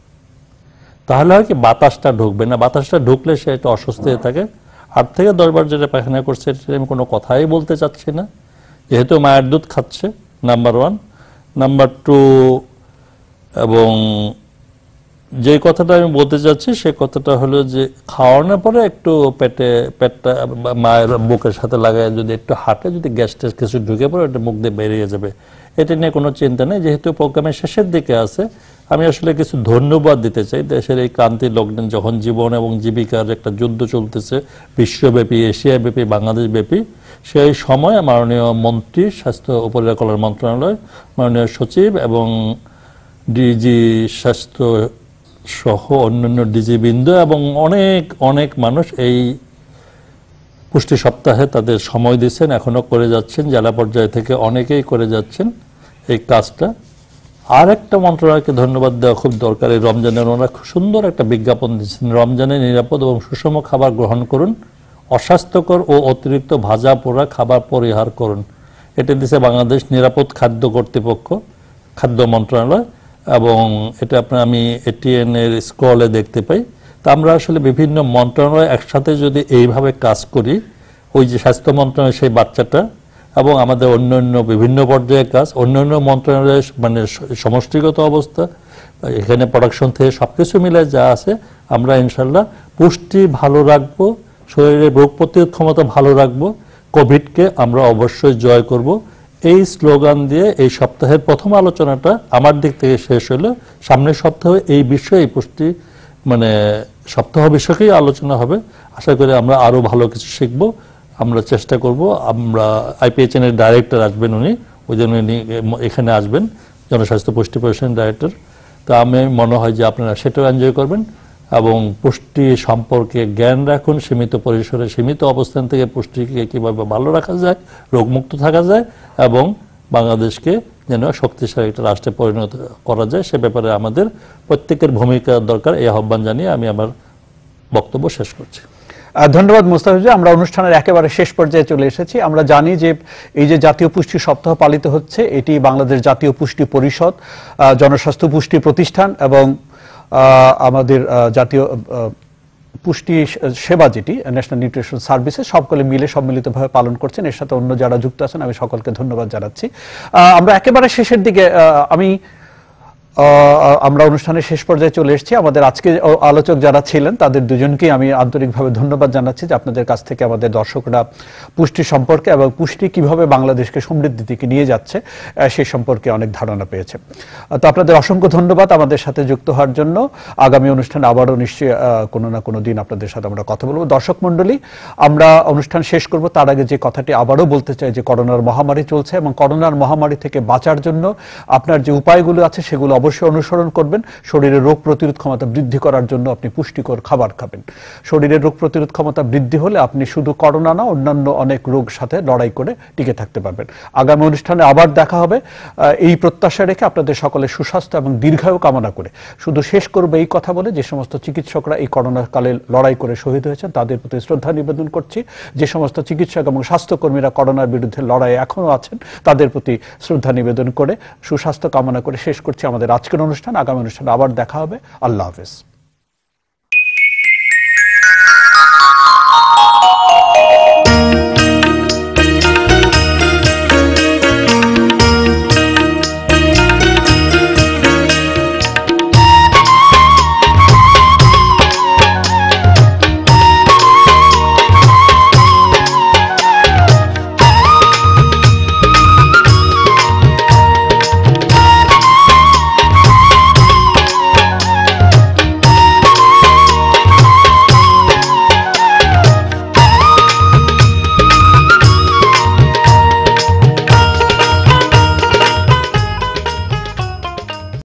তাহলে হয় কি, বাতাসটা ঢুকবে না। বাতাসটা ঢুকলে সে একটু অস্বস্তি হয়ে থাকে। আট থেকে দশবার যেটা পায়খানা করছে এটা আমি কোনো কথাই বলতে চাচ্ছি না। যেহেতু মায়ের দুধ খাচ্ছে নাম্বার ওয়ান নাম্বার টু এবং যে কথাটা আমি বলতে চাচ্ছি, সে কথাটা হলো যে খাওয়ানোর পরে একটু পেটে, পেটটা মায়ের বুকের সাথে লাগায় যদি একটু হাঁটে, যদি গ্যাস ট্যাস কিছু ঢুকে পড়ে, ওটা মুখ দিয়ে বেরিয়ে যাবে। এটা নিয়ে কোনো চিন্তা নেই, যেহেতু প্রোগ্রামের শেষের দিকে আছে, আমি আসলে কিছু ধন্যবাদ দিতে চাই। দেশের এই ক্রান্তি লগ্নে যখন জীবন এবং জীবিকার একটা যুদ্ধ চলতেছে, বিশ্বব্যাপী, এশিয়াব্যাপী বাংলাদেশ ব্যাপী সেই সময় মাননীয় মন্ত্রী, স্বাস্থ্য ও পরিবার মন্ত্রণালয়, মাননীয় সচিব এবং ডিজি স্বাস্থ্য সহ অন্যান্য ডিজি বৃন্দ এবং অনেক অনেক মানুষ এই পুষ্টি সপ্তাহে তাদের সময় দিচ্ছেন এখনও করে যাচ্ছেন, জেলা পর্যায় থেকে অনেকেই করে যাচ্ছেন এই কাজটা। আর একটা মন্ত্রণালয়কে ধন্যবাদ দেওয়া খুব দরকার, এই রমজানের ওনারা খুব সুন্দর একটা বিজ্ঞাপন দিচ্ছেন। রমজানে নিরাপদ এবং সুষম খাবার গ্রহণ করুন, অস্বাস্থ্যকর ও অতিরিক্ত ভাজা পোড়া খাবার পরিহার করুন। এটা দিছে বাংলাদেশ নিরাপদ খাদ্য কর্তৃপক্ষ, খাদ্য মন্ত্রণালয়, এবং এটা আপনার আমি এটিএন এর স্ক্রলে দেখতে পাই। তা আমরা আসলে বিভিন্ন মন্ত্রণালয় একসাথে যদি এইভাবে কাজ করি, ওই যে স্বাস্থ্য মন্ত্রণালয় সেই বাচ্চাটা এবং আমাদের অন্যান্য বিভিন্ন পর্যায়ে কাজ, অন্যান্য মন্ত্রণালয়ের মানে সমষ্টিগত অবস্থা, এখানে প্রোডাকশন থেকে সব কিছু মিলে যা আছে, আমরা ইনশাল্লাহ পুষ্টি ভালো রাখব, শরীরের রোগ প্রতিরোধ ক্ষমতা ভালো রাখব, কোভিডকে আমরা অবশ্যই জয় করব। এই স্লোগান দিয়ে এই সপ্তাহের প্রথম আলোচনাটা আমার দিক থেকে শেষ হলো। সামনের সপ্তাহে এই বিষয়ে পুষ্টি মানে সপ্তাহ বিষয়কেই আলোচনা হবে। আশা করি আমরা আরও ভালো কিছু শিখব। আমরা চেষ্টা করব। আমরা আইপিএচএন এর ডাইরেক্টর আসবেন উনি। ওই জন্য উনি এখানে আসবেন। জনস্বাস্থ্য পুষ্টি পরিষদের ডাইরেক্টর। তো আমি মনে হয় যে আপনারা সেটাও এনজয় করবেন এবং পুষ্টি সম্পর্কে জ্ঞান রাখুন। সীমিত পরিসরে সীমিত অবস্থান থেকে পুষ্টিকে কীভাবে ভালো রাখা যায়, রোগমুক্ত থাকা যায় এবং বাংলাদেশকে যেন শক্তিশালী একটা রাষ্ট্রে পরিণত করা যায়, সে ব্যাপারে আমাদের প্রত্যেকের ভূমিকা দরকার। এই আহ্বান জানিয়ে আমি আমার বক্তব্য শেষ করছি। ধন্যবাদ মুস্তাফিজ আমরা অনুষ্ঠানের একেবারে শেষ পর্যায়ে চলে এসেছি। আমরা জানি যে এই যে জাতীয় পুষ্টি সপ্তাহ পালিত হচ্ছে, এটি বাংলাদেশ জাতীয় পুষ্টি পরিষদ জনস্বাস্থ্য পুষ্টি প্রতিষ্ঠান এবং আমাদের জাতীয় পুষ্টি সেবা যেটি ন্যাশনাল নিউট্রিশন সার্ভিসেস সকলে মিলে সম্মিলিতভাবে পালন করছেন। এর সাথে অন্য যারা যুক্ত আছেন, আমি সকলকে ধন্যবাদ জানাচ্ছি। আমরা একেবারে শেষের দিকে আমি আমরা অনুষ্ঠানের শেষ পর্যায়ে চলে এসেছি। আমাদের আজকে আলোচক যারা ছিলেন, তাদের দুজনকেই আমি আন্তরিকভাবে ধন্যবাদ জানাচ্ছি যে আপনাদের কাছ থেকে আমাদের দর্শকরা পুষ্টি সম্পর্কে এবং পুষ্টি কীভাবে বাংলাদেশকে সমৃদ্ধির দিকে নিয়ে যাচ্ছে সেই সম্পর্কে অনেক ধারণা পেয়েছে। তো আপনাদের অসংখ্য ধন্যবাদ আমাদের সাথে যুক্ত হওয়ার জন্য। আগামী অনুষ্ঠানে আবারও নিশ্চয়ই কোনো না কোনো দিন আপনাদের সাথে আমরা কথা বলব। দর্শক মণ্ডলী, আমরা অনুষ্ঠান শেষ করব। তার আগে যে কথাটি আবারও বলতে চাই যে, করোনার মহামারী চলছে এবং করোনার মহামারী থেকে বাঁচার জন্য আপনার যে উপায়গুলো আছে, সেগুলো অবশ্যই অনুসরণ করবেন। শরীরের রোগ প্রতিরোধ ক্ষমতা বৃদ্ধি করার জন্য আপনি পুষ্টিকর খাবার খাবেন। শরীরের রোগ প্রতিরোধ ক্ষমতা বৃদ্ধি হলে আপনি শুধু করোনা না, অন্যান্য অনেক রোগ সাথে লড়াই করে টিকে থাকতে পারবেন। আগামী অনুষ্ঠানে আবার দেখা হবে। এই প্রত্যাশা রেখে আপনাদের সকলের সুস্বাস্থ্য এবং দীর্ঘায়ু কামনা করে। শুধু শেষ করবে এই কথা বলে, যে সমস্ত চিকিৎসকরা এই করোনা কালে লড়াই করে শহীদ হয়েছেন, তাদের প্রতি শ্রদ্ধা নিবেদন করছি। যে সমস্ত চিকিৎসক এবং স্বাস্থ্যকর্মীরা করোনার বিরুদ্ধে লড়াই এখনও আছেন, তাদের প্রতি শ্রদ্ধা নিবেদন করে, সুস্বাস্থ্য কামনা করে শেষ করছি। আমাদের আজকের অনুষ্ঠান আগামী অনুষ্ঠান আবার দেখা হবে আল্লাহ হাফিজ